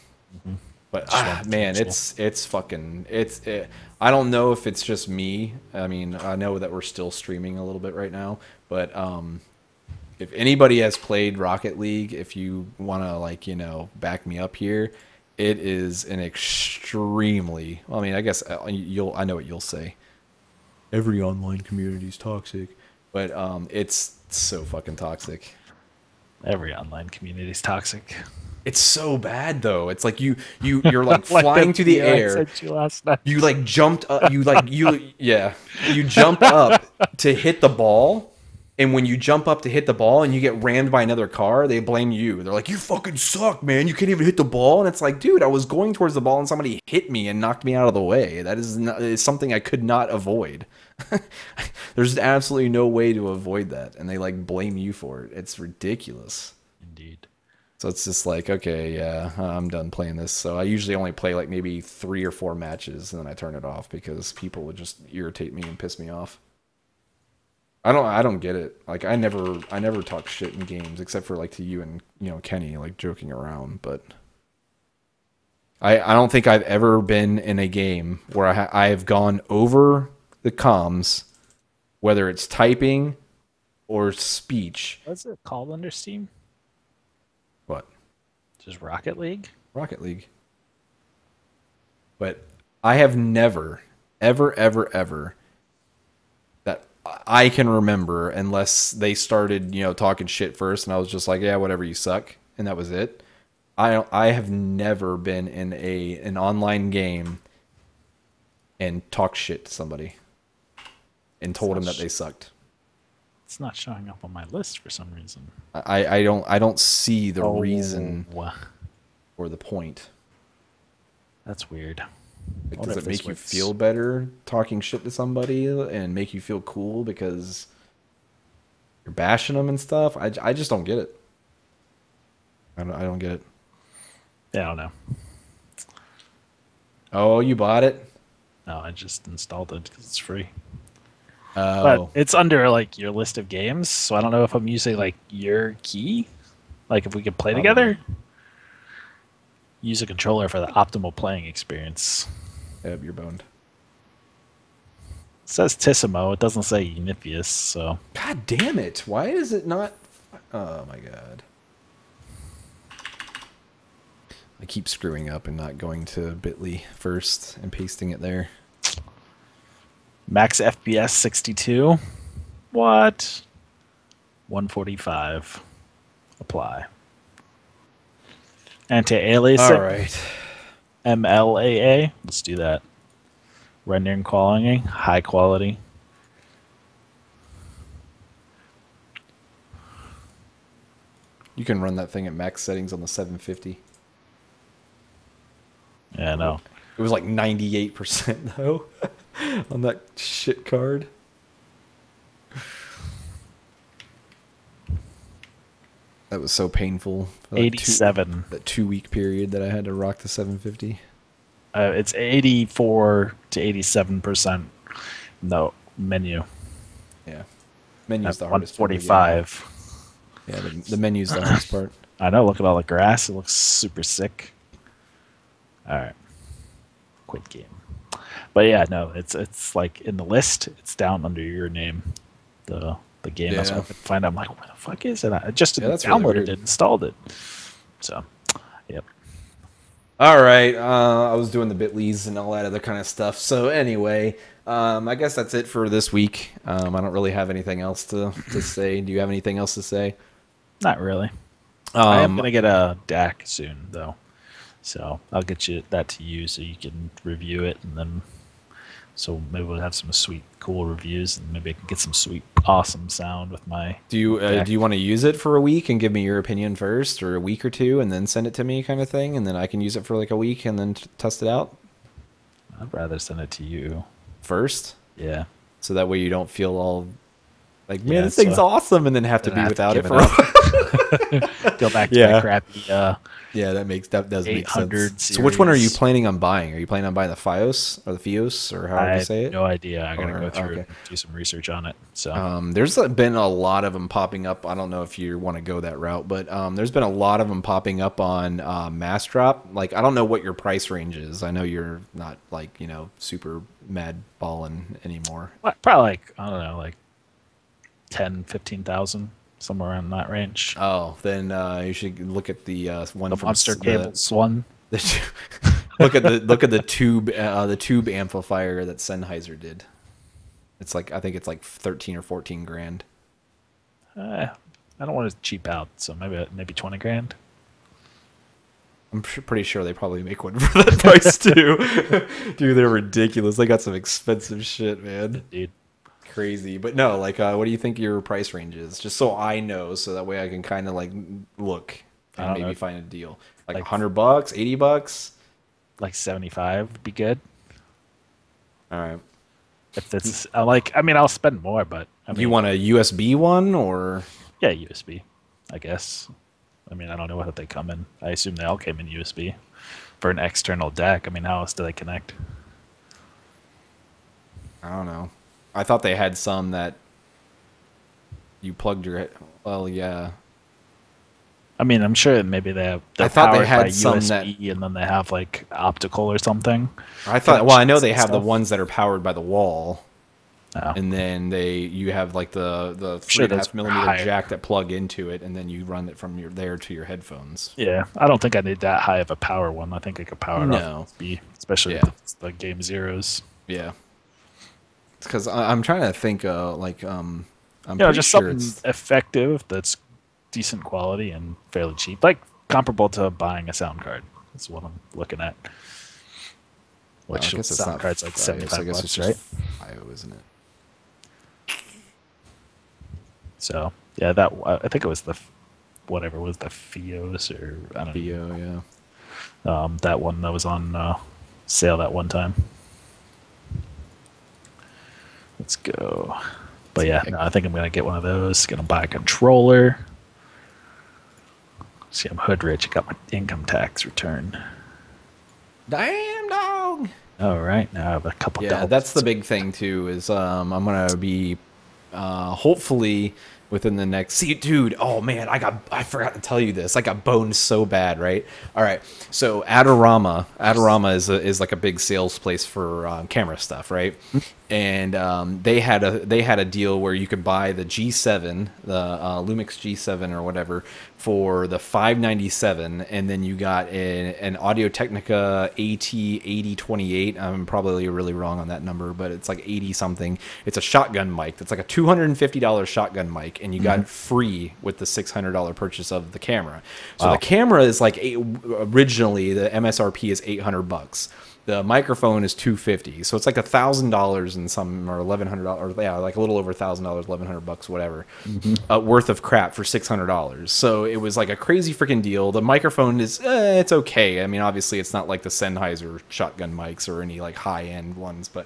But ah, man, it's it's fucking it's. It, I don't know if it's just me. I mean, I know that we're still streaming a little bit right now, but um, if anybody has played Rocket League, if you want to like you know back me up here, it is an extremely. I mean, I guess uh, you'll. I know what you'll say. Every online community is toxic, but um, it's so fucking toxic. Every online community is toxic. It's so bad though. It's like you you you're like, Like flying through the I air. you last night. You like jumped up. You like you yeah. You jump up to hit the ball, and when you jump up to hit the ball and you get rammed by another car, they blame you. They're like, "You fucking suck, man. You can't even hit the ball." And it's like, dude, I was going towards the ball and somebody hit me and knocked me out of the way. That is not, is something I could not avoid. There's absolutely no way to avoid that, and they like blame you for it. It's ridiculous. Indeed. So it's just like, okay, yeah, I'm done playing this. So I usually only play like maybe three or four matches, and then I turn it off because people would just irritate me and piss me off. I don't, I don't get it. Like I never, I never talk shit in games except for like to you and you know Kenny, like joking around. But I, I don't think I've ever been in a game where I, ha- I have gone over the comms, whether it's typing or speech. What's it called under Steam? What? Just Rocket League? Rocket League. But I have never, ever, ever, ever I can remember, unless they started, you know, talking shit first, and I was just like, yeah, whatever, you suck, and that was it. I I have never been in a an online game and talked shit to somebody and told them that they sucked. It's not showing up on my list for some reason. I, I don't I don't see the oh. reason Oh, or the point. That's weird. Like, does it make you feel better talking shit to somebody and make you feel cool because you're bashing them and stuff? I, I just don't get it. I don't, I don't get it. Yeah, I don't know. Oh, you bought it? No, I just installed it because it's free. Oh, But it's under like your list of games, so I don't know if I'm using like your key. Like if we could play Probably. together. Use a controller for the optimal playing experience. Eb, you're boned. It says Tissimo, it doesn't say Unifius, so God damn it! Why is it not? Oh my god! I keep screwing up and not going to Bitly first and pasting it there. Max FPS 62. What? 145. Apply. Anti-aliasing. All right. MLAA. Let's do that. Rendering quality, high quality. You can run that thing at max settings on the 750. Yeah, no. It was like 98% though on that shit card. That was so painful. for that two- 87. that two week period that I had to rock the 750. Uh, it's 84 to 87 percent. No menu. Yeah. Menu's At the hardest part to get. 145. Yeah, the, the menu's the hardest part. I know. Look at all the grass. It looks super sick. All right, quit game. But yeah, no, it's it's like in the list. It's down under your name. The the game. That's Yeah. what I could find. I'm like, what the fuck is it? I just Yeah, that's really downloaded weird. it, installed it. So, yep. All right. Uh, I was doing the bitlies and all that other kind of stuff. So anyway, um, I guess that's it for this week. Um, I don't really have anything else to, to say. Do you have anything else to say? Not really. I am Um, gonna get a DAC soon though, so I'll get you that to you so you can review it and then. So maybe we'll have some sweet, cool reviews, and maybe I can get some sweet, awesome sound with my do you uh, do you want to use it for a week and give me your opinion first, or a week or two, and then send it to me, kind of thing, and then I can use it for like a week and then t- test it out I'd rather send it to you. first, Yeah. so that way you don't feel all like, man, Yeah, this thing's so- awesome, and then have to Then be have without to it for. it Go back to Yeah. my crappy. Uh, Yeah, that makes that does make 800 sense. So which one are you planning on buying? Are you planning on buying the FiOS or the FiOS or how do you say it? no idea. I gotta Or- go through okay. and do some research on it. So Um, there's been a lot of them popping up. I don't know if you want to go that route, but um, there's been a lot of them popping up on uh, Massdrop. Like I don't know what your price range is. I know you're not like you know super mad balling anymore. What- probably like I don't know, like 10, 15,000, somewhere around that range. Oh, then uh, you should look at the uh, one the from monster s- the- cables one. the look at the look at the tube uh, the tube amplifier that Sennheiser did. It's like I think it's like thirteen or fourteen grand. Uh, I don't want to cheap out, so maybe maybe twenty grand. I'm pretty sure they probably make one for that price too. Dude, they're ridiculous. They got some expensive shit, man. Dude, Crazy. But no, like, uh, what do you think your price range is? Just so I know, so that way I can kind of like look and maybe know. find a deal. Like Like- hundred bucks, eighty bucks. like seventy five would be good. All right. If this, I like, I mean, I'll spend more, but I mean, you want a USB one or? yeah, USB, I guess. I mean, I don't know what they come in. I assume they all came in USB for an external DAC. I mean, how else do they connect? I don't know. I thought they had some that you plugged your. Well, yeah. I mean, I'm sure maybe they have. I thought they had some USB, and then they have like optical or something. I thought. Well, I know they have the ones that are powered by the wall, Oh. and then they you have like the the three Sure, and a half millimeter higher. jack that plug into it, and then you run it from your there to your headphones. Yeah, I don't think I need that high of a power one. I think I could power it No. off USB, especially Yeah. the Game Zeros. Yeah. Because I'm trying to think, uh, like, um, I'm You know, just sure something it's effective that's decent quality and fairly cheap, like comparable to buying a sound card. That's what I'm looking at. Which I guess it's sound not card's like seventy I bucks, it's right? FiiO, isn't it? So yeah, that I think it was the whatever was the Fios or I don't know. FiiO, yeah. um, that one that was on uh, sale that one time. Let's go. But yeah, no, I think I'm gonna get one of those. Gonna buy a controller. See, I'm hood rich. I got my income tax return. Damn dog. All right, now I have a couple. Yeah, dollars. that's the big thing too. Is um, I'm gonna be uh, hopefully within the next see dude oh man i got i forgot to tell you this. I got boned so bad right? All right. So adorama adorama is a, is like a big sales place for um, camera stuff right? And um, they had a they had a deal where you could buy the g7 the uh, lumix g7 or whatever for the 597 and then you got an, an audio technica at 8028 i'm probably really wrong on that number but it's like 80 something. It's a shotgun mic. That's like a $250 shotgun mic and you got it free with the $600 purchase of the camera. So Wow. the camera is like eight, originally the msrp is 800 bucks. The microphone is 250 so it's like a thousand dollars and some or eleven hundred dollars yeah like a little over a thousand dollars eleven hundred bucks whatever uh, worth of crap for six hundred dollars. So it was like a crazy freaking deal. The microphone is eh, it's okay. I mean obviously it's not like the sennheiser shotgun mics or any like high end ones but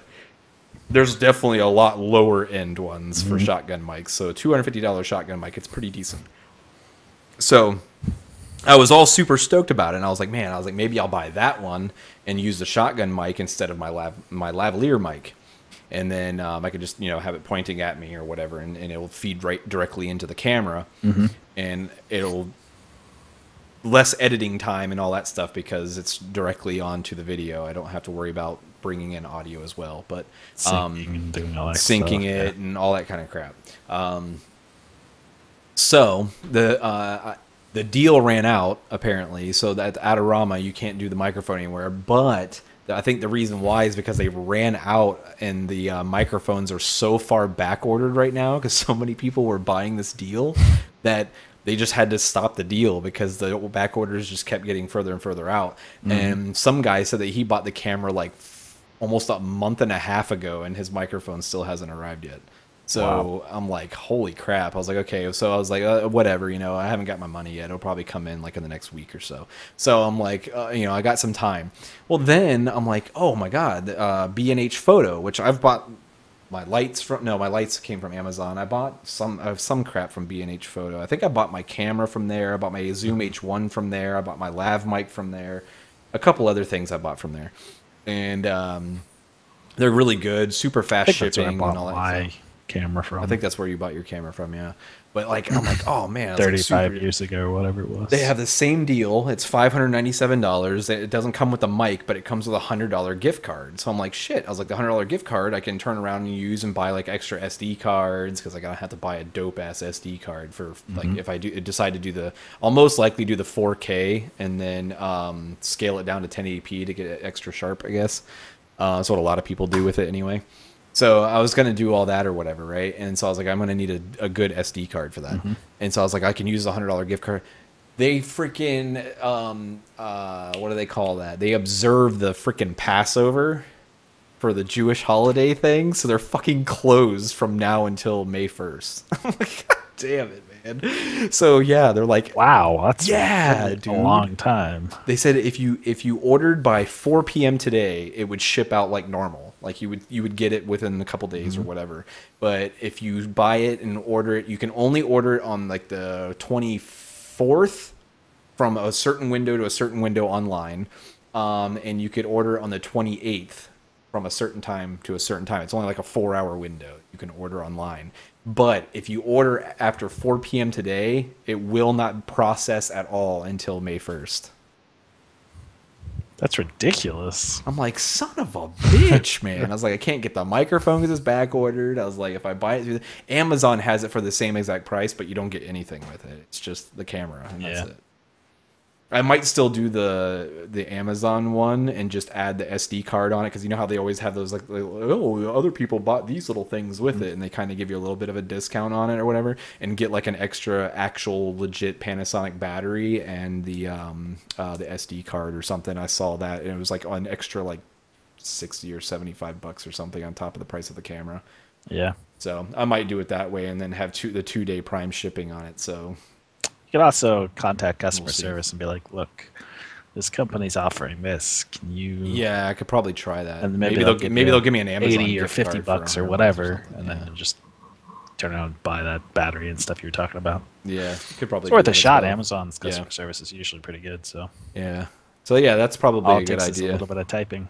there's definitely a lot lower end ones for shotgun mics so $250 shotgun mic it's pretty decent. So I was all super stoked about it, and I was like, man, I was like, maybe I'll buy that one and use the shotgun mic instead of my lav my lavalier mic, and then um, I could just you know have it pointing at me or whatever, and, and it will feed right directly into the camera, and it'll less editing time and all that stuff because it's directly onto the video. I don't have to worry about bringing in audio as well, but um, Syncing and doing all that syncing stuff, it and all that kind of crap. Um, so the uh, the deal ran out apparently. So that Adorama you can't do the microphone anywhere. But I think the reason why is because they ran out and the uh, microphones are so far back ordered right now because so many people were buying this deal that they just had to stop the deal because the back orders just kept getting further and further out. And some guy said that he bought the camera like almost a month and a half ago and his microphone still hasn't arrived yet. So I'm like, holy crap. I was like, okay. So I was like, uh, whatever, you know, I haven't got my money yet. It'll probably come in like in the next week or so. So I'm like, uh, you know, I got some time. Well, then I'm like, oh my God, uh, B&H Photo, which I've bought my lights from, no, my lights came from Amazon. I bought some, uh, some crap from B&H Photo. I think I bought my camera from there. I bought my Zoom H1 from there. I bought my lav mic from there. A couple other things I bought from there. And, um, they're really good, super fast I think that's where I shipping bought and all that. my camera from. I think that's where you bought your camera from, yeah. But like, I'm like, oh man, I was, like, 35 years ago or whatever it was. They have the same deal. It's five hundred ninety-seven dollars. It doesn't come with a mic, but it comes with a hundred dollar gift card. So I'm like, shit. I was like, the hundred dollar gift card, I can turn around and use and buy like extra SD cards because I gotta have to buy a dope ass SD card for like if I do decide to do the. I'll most likely do the 4K and then um, scale it down to 1080p to get it extra sharp. I guess uh, that's what a lot of people do with it anyway. So I was gonna do all that or whatever, right? And so I was like, I'm gonna need a, a good SD card for that. And so I was like, I can use hundred dollar gift card. They freaking um uh what do they call that? They observe the freaking Passover for the Jewish holiday thing, so they're fucking closed from now until May first. I'm like, God damn it, man. So yeah, they're like, wow, that's Yeah, a long time. they said if you if you ordered by 4 p.m. today, it would ship out like normal. Like you would you would get it within a couple days or whatever. But if you buy it and order it, you can only order it on like the 24th from a certain window to a certain window online. Um, and you could order on the 28th from a certain time to a certain time. It's only like a four hour window you can order online. But if you order after 4 p.m. today, it will not process at all until May 1st. That's ridiculous. I'm like, son of a bitch, man. I was like, I can't get the microphone because it's back ordered. I was like, if I buy it through the, Amazon has it for the same exact price, but you don't get anything with it. It's just the camera, and that's it. I might still do the the Amazon one and just add the SD card on it because you know how they always have those like, like, oh other people bought these little things with it and they kind of give you a little bit of a discount on it or whatever and get like an extra actual legit Panasonic battery and the um uh, the SD card or something. I saw that and it was like an extra like sixty or seventy five bucks or something on top of the price of the camera. Yeah. So I might do it that way and then have two the two day prime shipping on it. So You can also contact customer We'll service and be like, look, this company's offering this. Can you yeah, I could probably try that. and maybe, maybe, they'll, give maybe they'll give me an Amazon 80 or 50 bucks or whatever something. and yeah. then just turn around and buy that battery and stuff you were talking about. Yeah, you could probably It's worth a shot. well. Amazon's customer Yeah. service is usually pretty good, so Yeah. So yeah, that's probably all a good idea. a little bit of typing.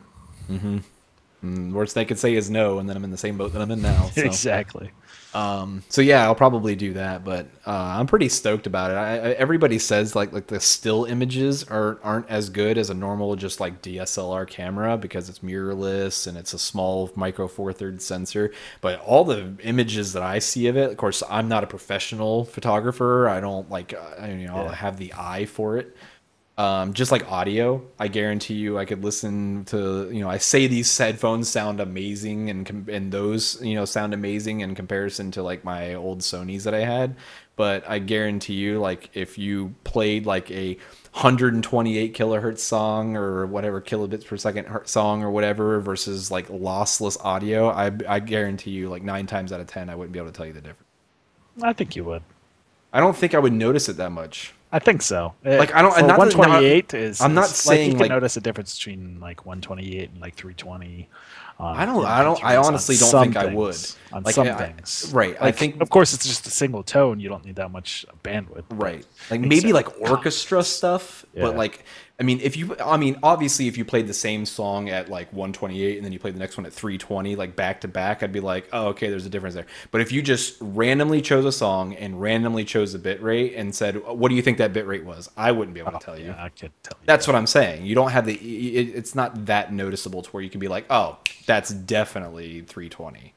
And worst they could say is no, and then I'm in the same boat that I'm in now. So. exactly. Um, so yeah, I'll probably do that, but uh, I'm pretty stoked about it. I, I, everybody says like like the still images are aren't as good as a normal just like DSLR camera because it's mirrorless and it's a small micro four thirds sensor. But all the images that I see of it, of course, I'm not a professional photographer. I don't like I, you know Yeah. have the eye for it. Um, just like audio, I guarantee you, I could listen to you know. I say these headphones sound amazing, and and those you know sound amazing in comparison to like my old Sony's that I had. But I guarantee you, like if you played like a 128 kilohertz song or whatever kilobits per second song or whatever versus like lossless audio, I I guarantee you, like nine times out of ten, I wouldn't be able to tell you the difference. I think you would. I don't think I would notice it that much. I think so. Uh, like, I don't- For not that- 128 is. I'm not is- saying, like, you like- can notice a difference between like 128 and like 320. on- I don't- I don't- I honestly don't think I would. on Like, some I- things. right, I think- of course it's just a single tone. You don't need that much bandwidth. Right. Like maybe sense. like orchestra stuff, Yeah. but like I mean if you I mean obviously if you played the same song at like 128 and then you played the next one at 320 like back to back I'd be like, "Oh, okay, there's a difference there." But if you just randomly chose a song and randomly chose a bit rate and said, "What do you think that bit rate was?" I wouldn't be able to oh, tell you. Yeah, I could tell you. That's what I'm saying. You don't have the it, it's not that noticeable to where you can be like, "Oh, that's definitely 320."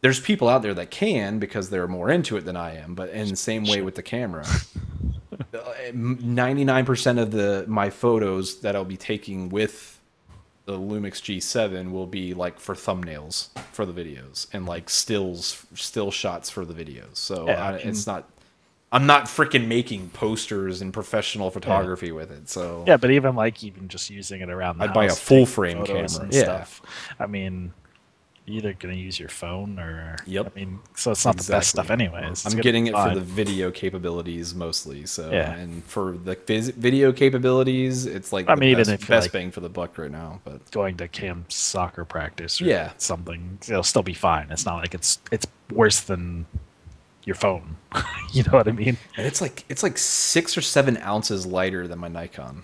There's people out there that can because they're more into it than I am, but in the same way with the camera. Uh, 99% of the my photos that I'll be taking with the Lumix G7 will be like for thumbnails for the videos and like stills still shots for the videos. So Yeah, I, I mean- it's not I'm not freaking making posters and professional photography with it. So Yeah, but even like even just using it around the I'd buy a full frame camera. and Yeah. stuff. I mean, you're either gonna use your phone or Yep. I mean, so it's not the best stuff anyways. It's I'm getting it for the video capabilities mostly. So Yeah. and for the video capabilities, it's like I the mean, even best, if best like- bang for the buck right now. But going to Cam's soccer practice or Yeah. something. It'll still be fine. It's not like it's it's worse than your phone. you know what I mean? And it's like it's like six or seven ounces lighter than my Nikon.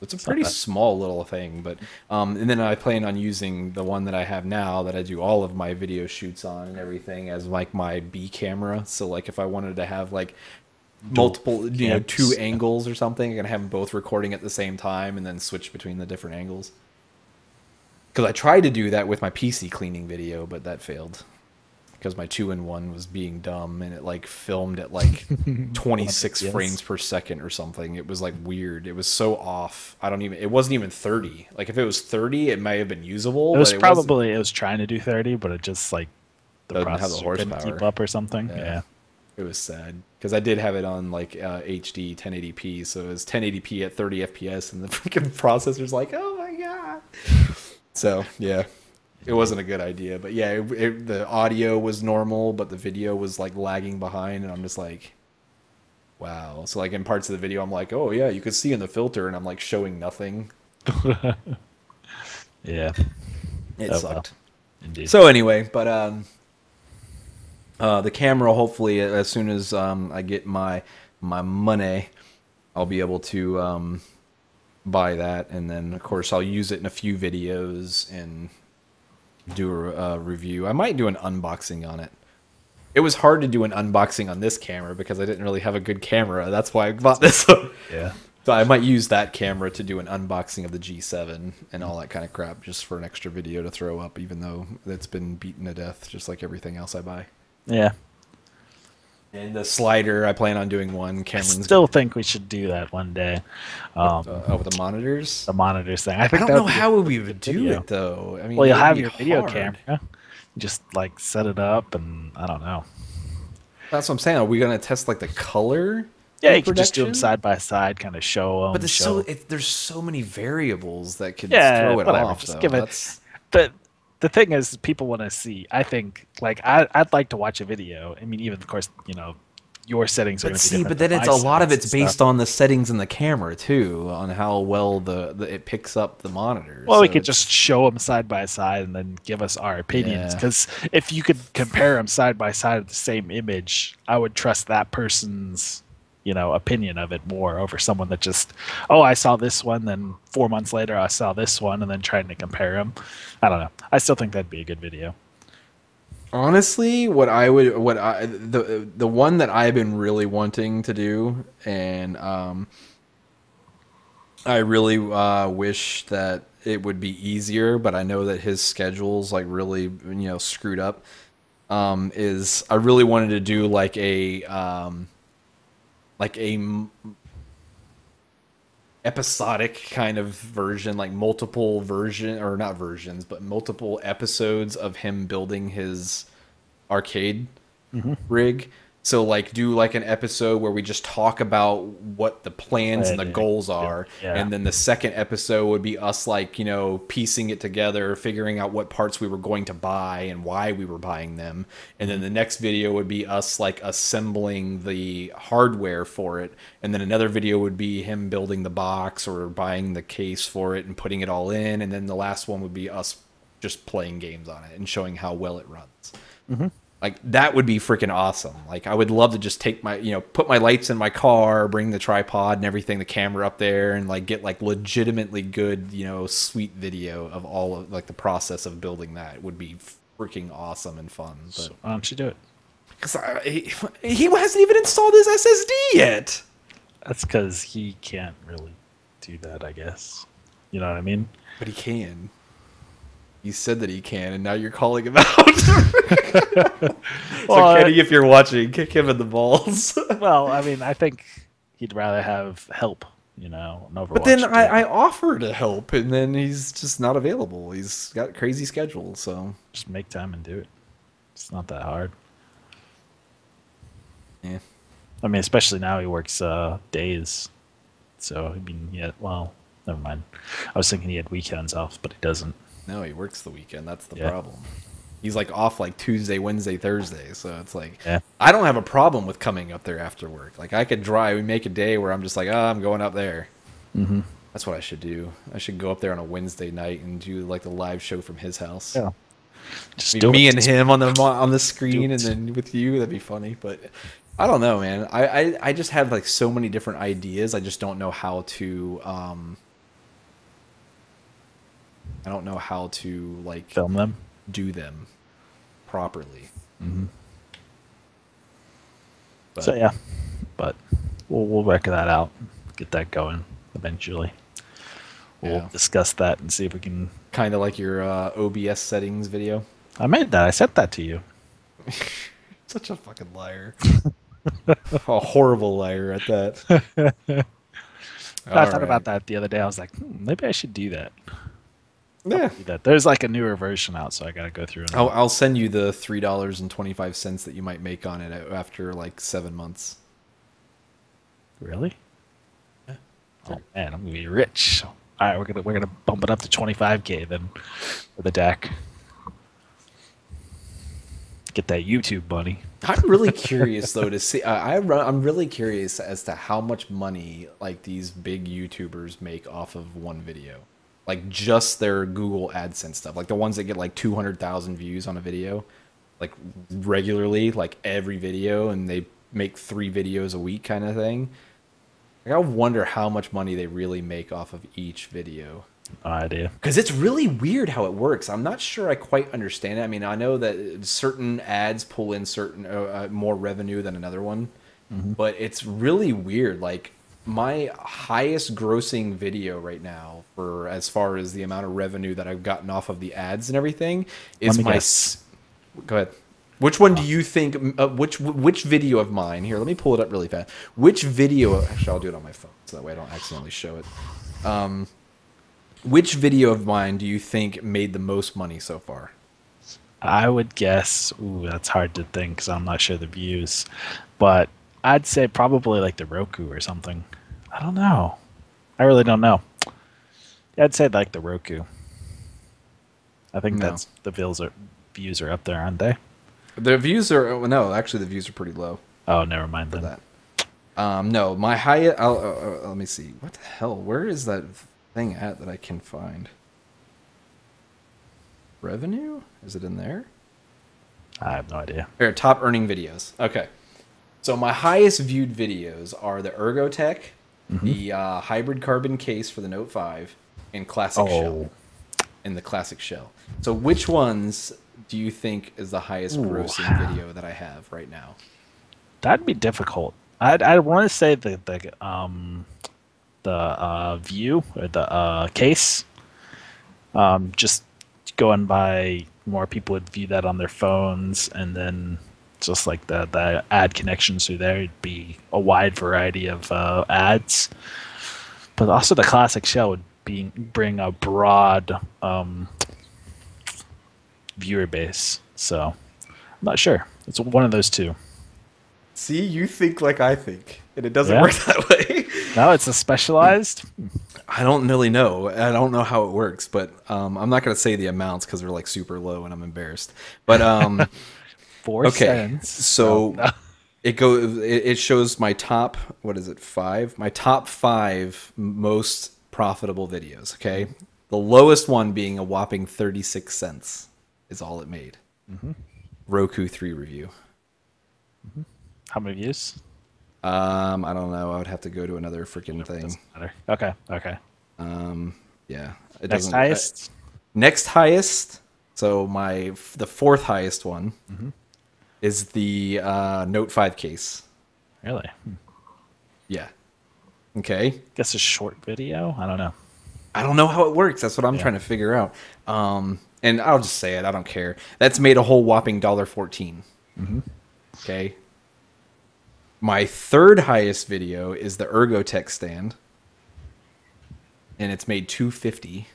It's a not pretty small little thing, but um, and then I plan on using the one that I have now that I do all of my video shoots on and everything as like my B camera. So like if I wanted to have like multiple, you know, two angles or something, I can have them both recording at the same time and then switch between the different angles. Because I tried to do that with my PC cleaning video, but that failed because my two in one was being dumb and it like filmed at like 26 Yes. frames per second or something. It was like weird. It was so off. I don't even. It wasn't even 30. Like if it was 30, it may have been usable. It was but it probably it was trying to do 30, but it just like the have the processor couldn't keep up or something. Yeah. Yeah. It was sad because I did have it on like uh, HD 1080p, so it was 1080p at 30 FPS, and the freaking processor's like, oh my god. So yeah, it wasn't a good idea. But yeah, it, it, the audio was normal, but the video was like lagging behind, and I'm just like, wow. So like in parts of the video, I'm like, oh yeah, you could see in the filter, and I'm like showing nothing. Yeah. It Oh, well. sucked. Indeed. So anyway, but um, uh, the camera. Hopefully, as soon as um, I get my my money, I'll be able to um, buy that, and then of course I'll use it in a few videos and do a uh, review. I might do an unboxing on it. It was hard to do an unboxing on this camera because I didn't really have a good camera. That's why I bought this. yeah. So I might use that camera to do an unboxing of the G7 and all that kind of crap just for an extra video to throw up, even though it's been beaten to death, just like everything else I buy. Yeah. And the slider, I plan on doing one. I Cameron's still think we should do that one day. Um, uh, oh, with the monitors. the monitors thing. I I think don't that know would how we would do video. it though. I mean, Well, you'll have your video hard. camera. Just like set it up, and I don't know. That's what I'm saying. Are we gonna test like the color? Yeah, you can just do them side by side, kind of show them. But there's show. so it, there's so many variables that could Yeah, throw it whatever, off. just though. give it- That's- the the thing is, people want to see. I think, like, I I'd like to watch a video. I mean, even of course, you know, your settings are. But see, different but then it's a lot of it's based on the settings in the camera too, on how well the, the it picks up the monitor. Well, we could just show them side by side and then give us our opinions. Yeah. Because if you could compare them side by side of the same image, I would trust that person's, you know opinion of it more over someone that just oh I saw this one, then four months later I saw this one, and then trying to compare them. I don't know. I still think that'd be a good video. Honestly, what I would, what I the the one that I've been really wanting to do, and um, I really uh, wish that it would be easier, but I know that his schedule's like really you know screwed up. Um, is I really wanted to do like a um, like a m- episodic kind of version, like multiple version or not versions, but multiple episodes of him building his arcade mm-hmm. rig. So like do like an episode where we just talk about what the plans and the goals are, Yeah. and then the second episode would be us like you know piecing it together, figuring out what parts we were going to buy and why we were buying them, and then the next video would be us like assembling the hardware for it, and then another video would be him building the box or buying the case for it and putting it all in, and then the last one would be us just playing games on it and showing how well it runs. Mm-hmm. Like that would be freaking awesome. Like I would love to just take my, you know, put my lights in my car, bring the tripod and everything, the camera up there, and like get like legitimately good, you know, sweet video of all of like the process of building that. It would be freaking awesome and fun. But So why don't you do it? because he, he hasn't even installed his SSD yet. That's because he can't really do that. I guess. You know what I mean? But he can. You said that he can, and now you're calling him out. so Well, Kenny, if you're watching, kick him in the balls. well, I mean, I think he'd rather have help. You know. But then. I, I offer to help, and then he's just not available. He's got a crazy schedule, so just make time and do it. It's not that hard. yeah. I mean, especially now he works uh, days. So I mean, yeah. Well, never mind. I was thinking he had weekends off, but he doesn't. No, he works the weekend. That's the Yeah. problem. He's like off like Tuesday, Wednesday, Thursday. So it's like Yeah. I don't have a problem with coming up there after work. Like I could drive, we make a day where I'm just like, oh, I'm going up there. Mm-hmm. That's what I should do. I should go up there on a Wednesday night and do like the live show from his house. Yeah. Just Be do me it. and him on the on the screen, and then with you, that'd be funny. But I don't know, man. I, I I just have like so many different ideas. I just don't know how to. um I don't know how to like film them. do them properly. Mm-hmm. But So yeah, but we'll we'll work that out. Get that going eventually. We'll Yeah. discuss that and see if we can. kind of like your uh, OBS settings video. I made that. I sent that to you. Such a fucking liar. a horrible liar at that. I thought Alright. about that the other day. I was like, hmm, maybe I should do that. Yeah. That. There's like a newer version out, so I gotta go through. And I'll, I'll send you the three dollars and twenty five cents that you might make on it after like seven months. Really? Oh man, I'm gonna be rich. All right, we're gonna we're gonna bump it up to 25k then for the deck. Get that YouTube money. I'm really curious though to see. I, I'm really curious as to how much money like these big YouTubers make off of one video, like just their Google AdSense stuff, like the ones that get like two hundred thousand views on a video, like regularly, like every video, and they make three videos a week kind of thing. Like, I wonder how much money they really make off of each video. No idea. Because it's really weird how it works. I'm not sure I quite understand it. I mean, I know that certain ads pull in certain uh, uh, more revenue than another one, but it's really weird. Like my highest grossing video right now, for as far as the amount of revenue that I've gotten off of the ads and everything, is my. guess. Go ahead. Which one do you think? Uh, which which video of mine? Here, let me pull it up really fast. Which video? Actually, I'll do it on my phone so that way I don't accidentally show it. Um, which video of mine do you think made the most money so far? I would guess. Ooh, that's hard to think because I'm not sure the views, but I'd say probably like the Roku or something. I don't know. I really don't know. I'd say like the Roku. I think No. that's the views are views are up there, aren't they? The views are oh, no, actually the views are pretty low Oh, never mind then. that. Um, no, my highest. Uh, uh, let me see. What the hell? Where is that thing at that I can find? Revenue? Is it in there? I have no idea. Here, top earning videos. Okay. So my highest viewed videos are the Ergotech, the uh, hybrid carbon case for the Note 5, and classic shell. And the classic shell. So which ones do you think is the highest grossing video that I have right now? That'd be difficult. I'd I want to say the the um the uh, view or the uh, case. Um, just going by more people would view that on their phones, and then just like the the ad connections through there, it'd be a wide variety of uh, ads. But also the classic shell would be bring a broad um, viewer base. So I'm not sure. It's one of those two. See, you think like I think, and it doesn't Yeah? work that way. No, it's a specialized. I don't really know. I don't know how it works, but um, I'm not going to say the amounts because they're like super low and I'm embarrassed. But um, Four okay, cents. so No, no. it goes. It, shows my top. What is it? Five. My top five most profitable videos. Okay, the lowest one being a whopping 36 cents is all it made. Roku three review. How many views? Um, I don't know. I would have to go to another freaking thing. Okay. Okay. Um, yeah. It Next doesn't- highest. Next highest, so my the fourth highest one is the uh, Note 5 case. really? Hmm. Yeah. Okay. Guess a short video. I don't know. I don't know how it works. That's what I'm Yeah. trying to figure out. Um, and I'll just say it. I don't care. That's made a whole whopping dollar 14 Okay. My third highest video is the Ergotech stand, and it's made 250.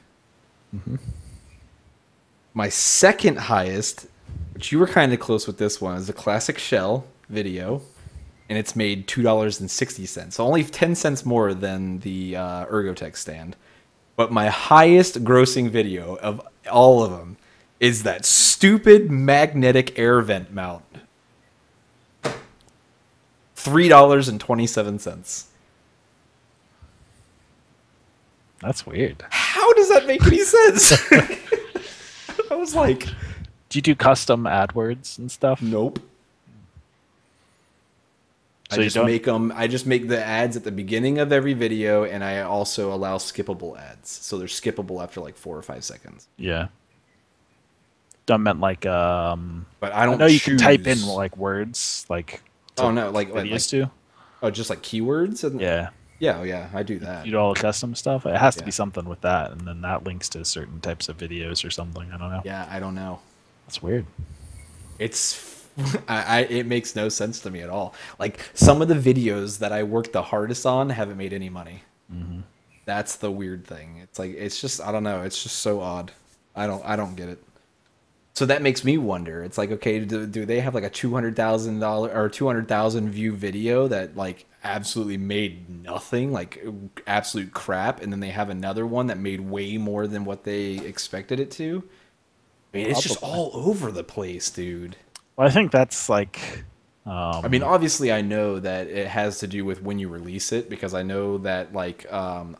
My second highest, which you were kind of close with this one, is a classic shell video, and it's made two dollars and sixty cents. So only ten cents more than the uh, Ergotech stand. But my highest grossing video of all of them is that stupid magnetic air vent mount. Three dollars and twenty seven cents. That's weird. How does that make any sense? I was like, Do you do custom AdWords and stuff? nope. So I just don't- make them. I just make the ads at the beginning of every video, and I also allow skippable ads. So they're skippable after like four or five seconds. Yeah. I meant like um. But I I don't. know you can type in like words like. Oh no, like like, videos like too. oh, just like keywords. And, Yeah. yeah, oh, yeah. I do that. You do all the custom stuff. It has to Yeah. be something with that, and then that links to certain types of videos or something. I don't know. Yeah, I don't know. That's weird. It's I, I it makes no sense to me at all. Like some of the videos that I worked the hardest on haven't made any money. Mm-hmm. That's the weird thing. It's like it's just I don't know. It's just so odd. I don't I don't get it. So that makes me wonder. It's like okay, do, do they have like a two hundred thousand dollar or two hundred thousand view video that like absolutely made nothing, like absolute crap, and then they have another one that made way more than what they expected it to? I mean, it's just all over the place, dude. Well, I think that's like. Um, I mean, obviously, I know that it has to do with when you release it because I know that like um,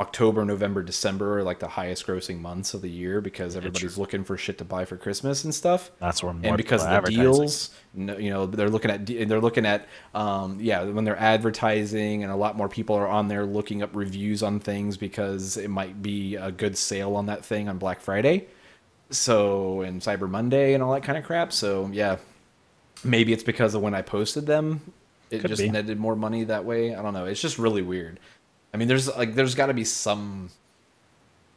October, November, December are like the highest grossing months of the year because everybody's looking for shit to buy for Christmas and stuff. that's where more And because of the deals, you know, they're looking at they're looking at um, yeah when they're advertising and a lot more people are on there looking up reviews on things because it might be a good sale on that thing on Black Friday, so and Cyber Monday and all that kind of crap. So yeah, maybe it's because of when I posted them, it Could just be. netted more money that way. I don't know. It's just really weird. I mean, there's like there's got to be some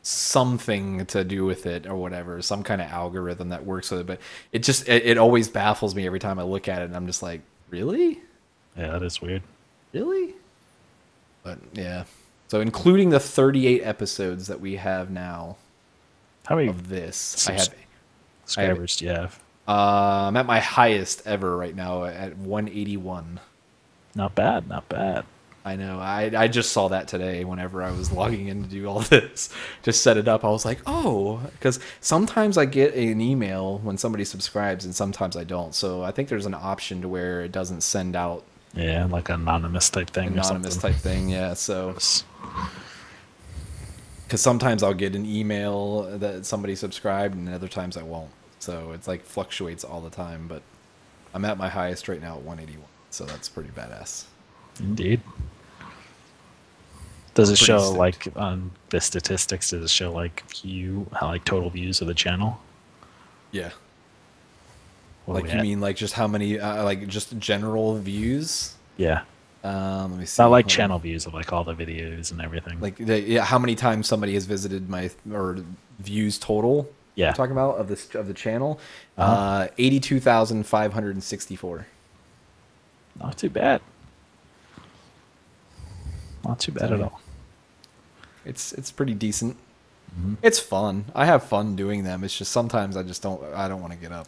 something to do with it or whatever, some kind of algorithm that works with it. But it just it, it always baffles me every time I look at it, and I'm just like, really, Yeah, that is weird. really. But yeah. So including the 38 episodes that we have now How many of this, I have subscribers do you have? uh, I'm at my highest ever right now at 181. Not bad. Not bad. I know. I I just saw that today whenever I was logging in to do all this. Just set it up. I was like, oh, because sometimes I get an email when somebody subscribes, and sometimes I don't. So I think there's an option to where it doesn't send out Yeah, like anonymous type thing. anonymous type thing. Yeah. So because sometimes I'll get an email that somebody subscribed, and other times I won't. So it's like fluctuates all the time. But I'm at my highest right now at 181. So that's pretty badass. Indeed. Does it Pretty show stoked. like on the statistics? Does it show like view, how like total views of the channel? Yeah. What like you at? mean like just how many uh, like just general views? Yeah, Um, let me see. not like hold on. channel views of like all the videos and everything. Like the, yeah, how many times somebody has visited my or views total? Yeah. I'm talking about of this of the channel. Uh-huh. Uh, eighty-two thousand five hundred and sixty-four. not too bad. Not too bad at all. It's it's pretty decent. Mm-hmm. It's fun. I have fun doing them. It's just sometimes I just don't I don't want to get up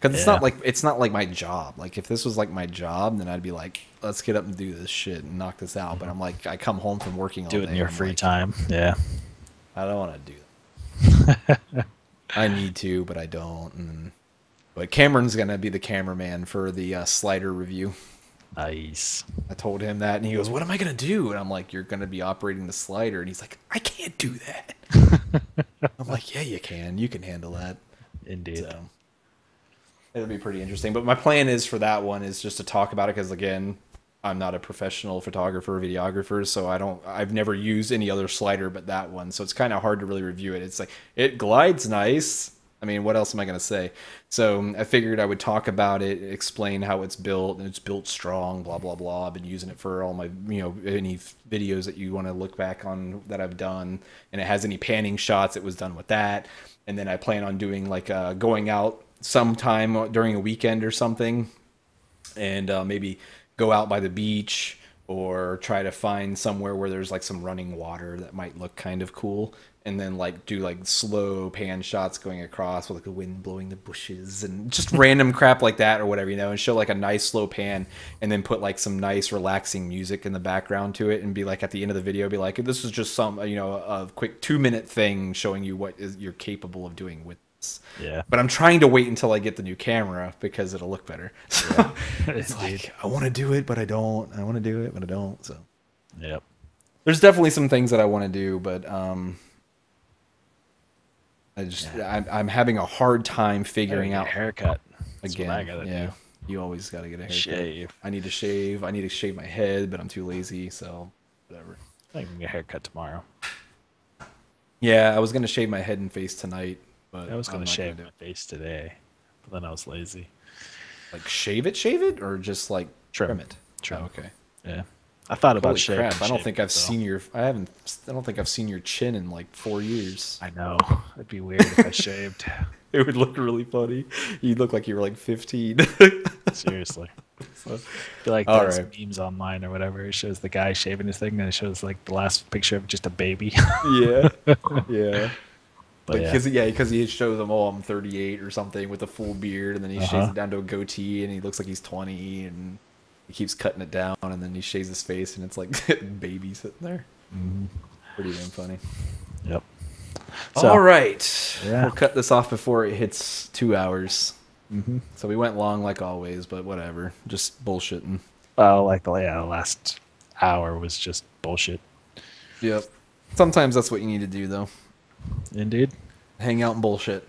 because it's Yeah. not like it's not like my job. Like if this was like my job, then I'd be like, let's get up and do this shit and knock this out. But I'm like, I come home from working all. Do it day. in your free like, time. Yeah. I don't want to do that. I need to, but I don't. And, but Cameron's gonna be the cameraman for the uh, slider review. Nice. I told him that, and he goes, "What am I gonna do?" And I'm like, "You're gonna be operating the slider." And he's like, "I can't do that." I'm like, "Yeah, you can. You can handle that." Indeed. So it'll be pretty interesting. But my plan is for that one is just to talk about it because again, I'm not a professional photographer or videographer, so I don't. I've never used any other slider but that one, so it's kind of hard to really review it. It's like it glides nice. I mean, what else am I gonna say? So I figured I would talk about it, explain how it's built, and it's built strong, blah blah blah. I've been using it for all my, you know, any videos that you want to look back on that I've done, and it has any panning shots. It was done with that, and then I plan on doing like uh, going out sometime during a weekend or something, and uh, maybe go out by the beach or try to find somewhere where there's like some running water that might look kind of cool and then like do like slow pan shots going across with like the wind blowing the bushes and just random crap like that or whatever you know and show like a nice slow pan and then put like some nice relaxing music in the background to it and be like at the end of the video be like this is just some you know a quick two minute thing showing you what is you're capable of doing with Yeah. but I'm trying to wait until I get the new camera because it'll look better. So it's like I want to do it, but I don't. I want to do it, but I don't. So Yep. there's definitely some things that I want to do, but um, I just I'm, I'm having a hard time figuring out a haircut. Again. what I gotta yeah, do. you always got to get a haircut. Shave. I need to shave. I need to shave my head, but I'm too lazy. So whatever. I can get a haircut tomorrow. Yeah, I was gonna shave my head and face tonight, but I was gonna shave do my face today, but then I was lazy. Like shave it, shave it, or just like Trim. trim it. Trim. Oh, okay. Yeah. I thought about Holy shaving. crap! I don't think I've though. seen your. I haven't. I don't think I've seen your chin in like four years. I know. It'd be weird if I shaved. It would look really funny. You'd look like you were like 15. Seriously. I feel like All those right. memes online or whatever. It shows the guy shaving his thing, and it shows like the last picture of just a baby. yeah, yeah. But yeah. Because yeah, he shows them, oh, I'm 38 or something with a full beard, and then he shaves Uh-huh. it down to a goatee, and he looks like he's 20, and he keeps cutting it down, and then he shaves his face, and it's like baby sitting there. Mhm. Pretty damn funny. Yep. All right, Yeah. we'll cut this off before it hits two hours. hmm So we went long like always, but whatever. Just bullshitting. Well, like the yeah, the last hour was just bullshit. Yep. Sometimes that's what you need to do, though. Indeed. Hang out and bullshit.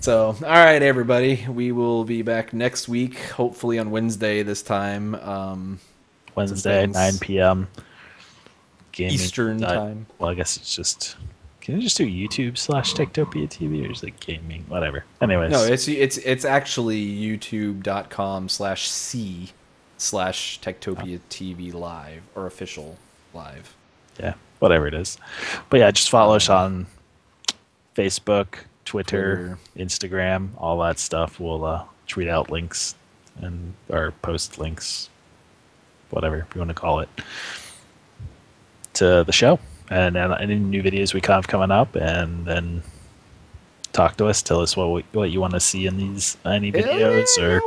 So, all right, everybody. We will be back next week, hopefully on Wednesday this time. Um, Wednesday, things. 9 p.m. Gaming, Eastern uh, time. Well, I guess it's just. Can you just do YouTube slash Tektopia TV or is it gaming? Whatever. Anyways. no, it's it's it's actually youtube.com slash c slash Tektopia TV live or official live. yeah, whatever it is. But yeah, just follow us on Facebook, Twitter, Instagram, all that stuff. We'll uh, tweet out links and or post links, whatever you want to call it, to the show and, and any new videos we have coming up, and then talk to us. Tell us what we, what you want to see in these any videos or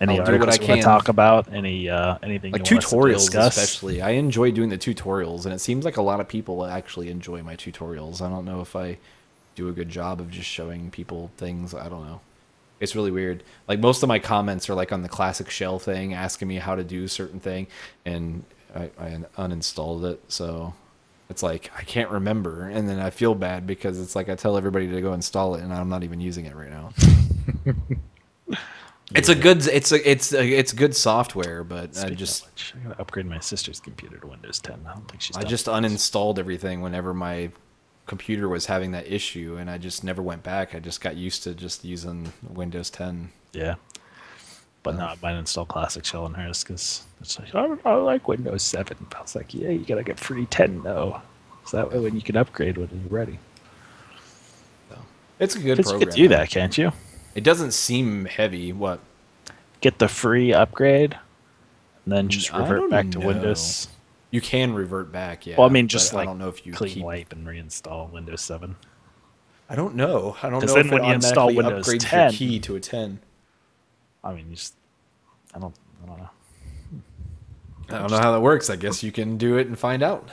any I'll do what articles I we want can. to talk about. Any uh, anything like you want us to tutorials discuss. especially i enjoy doing the tutorials and it seems like a lot of people actually enjoy my tutorials i don't know if i do a good job of just showing people things i don't know it's really weird like most of my comments are like on the classic shell thing asking me how to do a certain thing and i, I uninstalled it so it's like i can't remember and then i feel bad because it's like i tell everybody to go install it and i'm not even using it right now It's a good. It's a. It's a, it's good software, but I Speaking of just which, I gotta upgrade my sister's computer to Windows 10. I don't think she's. I just uninstalled everything whenever my computer was having that issue, and I just never went back. I just got used to just using Windows 10. Yeah. But no, I might install Classic Shell on hers because it's like, I, I like Windows 7. I was like, yeah, you gotta get free 10 though. So that way when you can upgrade when you're ready. So it's a good 'Cause you program. could do that, can't you? It doesn't seem heavy. What? Get the free upgrade and then just revert back to know. Windows. You can revert back, yeah. well, I mean, just I like don't know if you clean keep. wipe and reinstall Windows 7. I don't know. I don't know 'Cause if then when you install Windows 10 key to a 10. I mean, you just, I don't, I don't know. I don't know how that works. I guess you can do it and find out,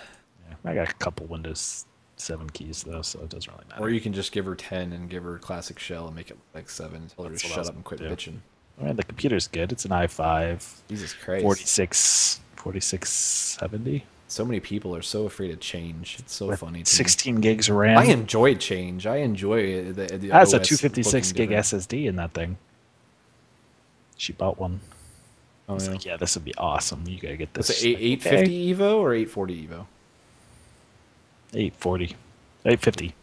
Yeah, I got a couple Windows 7 keys though, so it doesn't really matter. or you can just give her 10 and give her classic shell and make it like seven. Tell her to That's shut up and quit do. bitching. I mean, the computer's good. It's an i5 Jesus Christ! 46, 4670 So many people are so afraid of change. It's so with funny. To me. 16 gigs of RAM. I enjoy change. I enjoy the. the That's a 256 gig different. SSD in that thing. She bought one. Oh, I was yeah. like, yeah, this would be awesome. You gotta get this. It's eight Like, eight okay. Evo or eight forty Evo. 840, 850.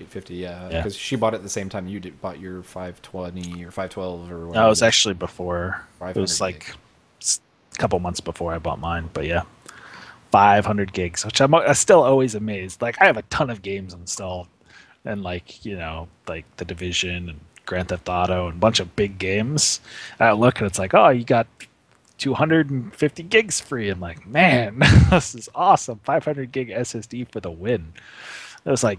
Eight fifty, yeah. Yeah. Because she bought it at the same time you did, bought your five twenty or five twelve or. No, whatever it was actually before. It was like gig. a couple months before I bought mine, but yeah, 500 gigs, which I'm, I'm still always amazed. Like I have a ton of games installed, and like you know, like the Division and Grand Theft Auto and a bunch of big games. And I look and it's like, oh, you got 250 gigs free. I'm like, man, this is awesome. 500 gig SSD for the win. It was like,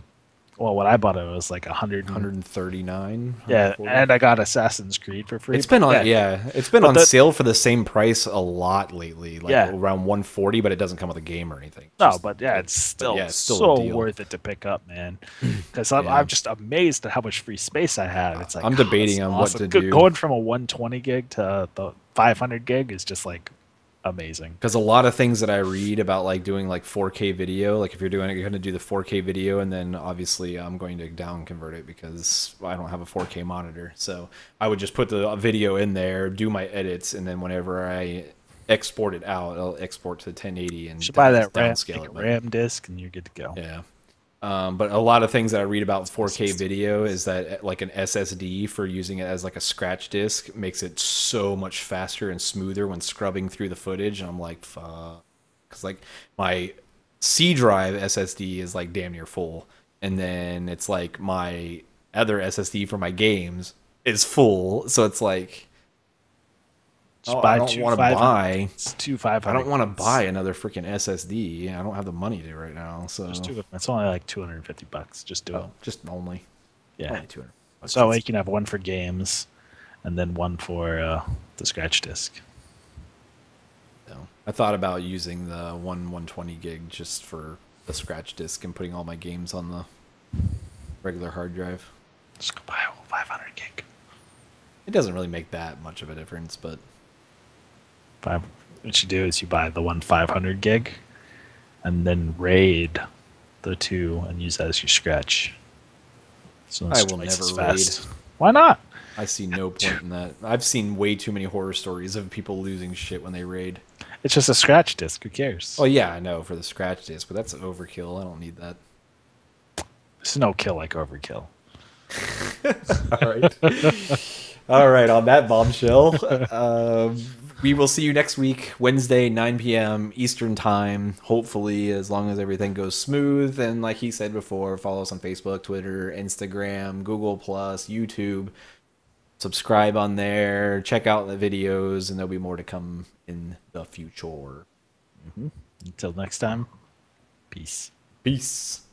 well, when I bought it, it was like 100. and- 139. yeah, and I got Assassin's Creed for free. It's been on, yeah. It's been But on the- sale for the same price a lot lately, like Yeah. around 140, but it doesn't come with a game or anything. No, Just- but yeah, it's still, yeah, it's still so worth it to pick up, man. Because I'm, Yeah. I'm just amazed at how much free space I have. It's like I'm oh, debating is on what to do. Going from a 120 gig to the 500 gig is just like amazing. because a lot of things that I read about like doing like 4K video, like if you're doing it, you're going to do the 4K video, and then obviously I'm going to down convert it because I don't have a 4K monitor. So I would just put the video in there, do my edits, and then whenever I export it out, I'll export to 1080 and You should buy that RAM, downscale make it. RAM disk, and you're good to go. Yeah. Um, but a lot of things that I read about 4K video is that uh, like an SSD for using it as like a scratch disk makes it so much faster and smoother when scrubbing through the footage. And I'm like, fuck. Because like my C drive SSD is like damn near full. And then it's like my other SSD for my games is full. So it's like, oh, I don't two want to 500 buy. It's two 500. I don't want to buy another freaking SSD. I don't have the money to right now. So Just do it. It's only like 250 bucks. Just do it. oh, just only. Yeah. Only 200 bucks. So you can have one for games, and then one for uh, the scratch disk. No. I thought about using the one 120 gig just for the scratch disk and putting all my games on the regular hard drive. Just go buy a whole 500 gig. It doesn't really make that much of a difference, but Five. What you do is you buy the one 500 gig, and then raid the two and use that as your scratch. So I will never raid. Why not? I see no point in that. I've seen way too many horror stories of people losing shit when they raid. It's just a scratch disk. Who cares? Oh yeah, I know for the scratch disk, but that's overkill. I don't need that. There's no kill like overkill. All right. All right. On that bombshell, um, we will see you next week, Wednesday, 9 p.m. Eastern Time. Hopefully, as long as everything goes smooth. And like he said before, follow us on Facebook, Twitter, Instagram, Google Plus, YouTube. Subscribe on there. Check out the videos, and there'll be more to come in the future. Mm-hmm. Until next time, peace. Peace.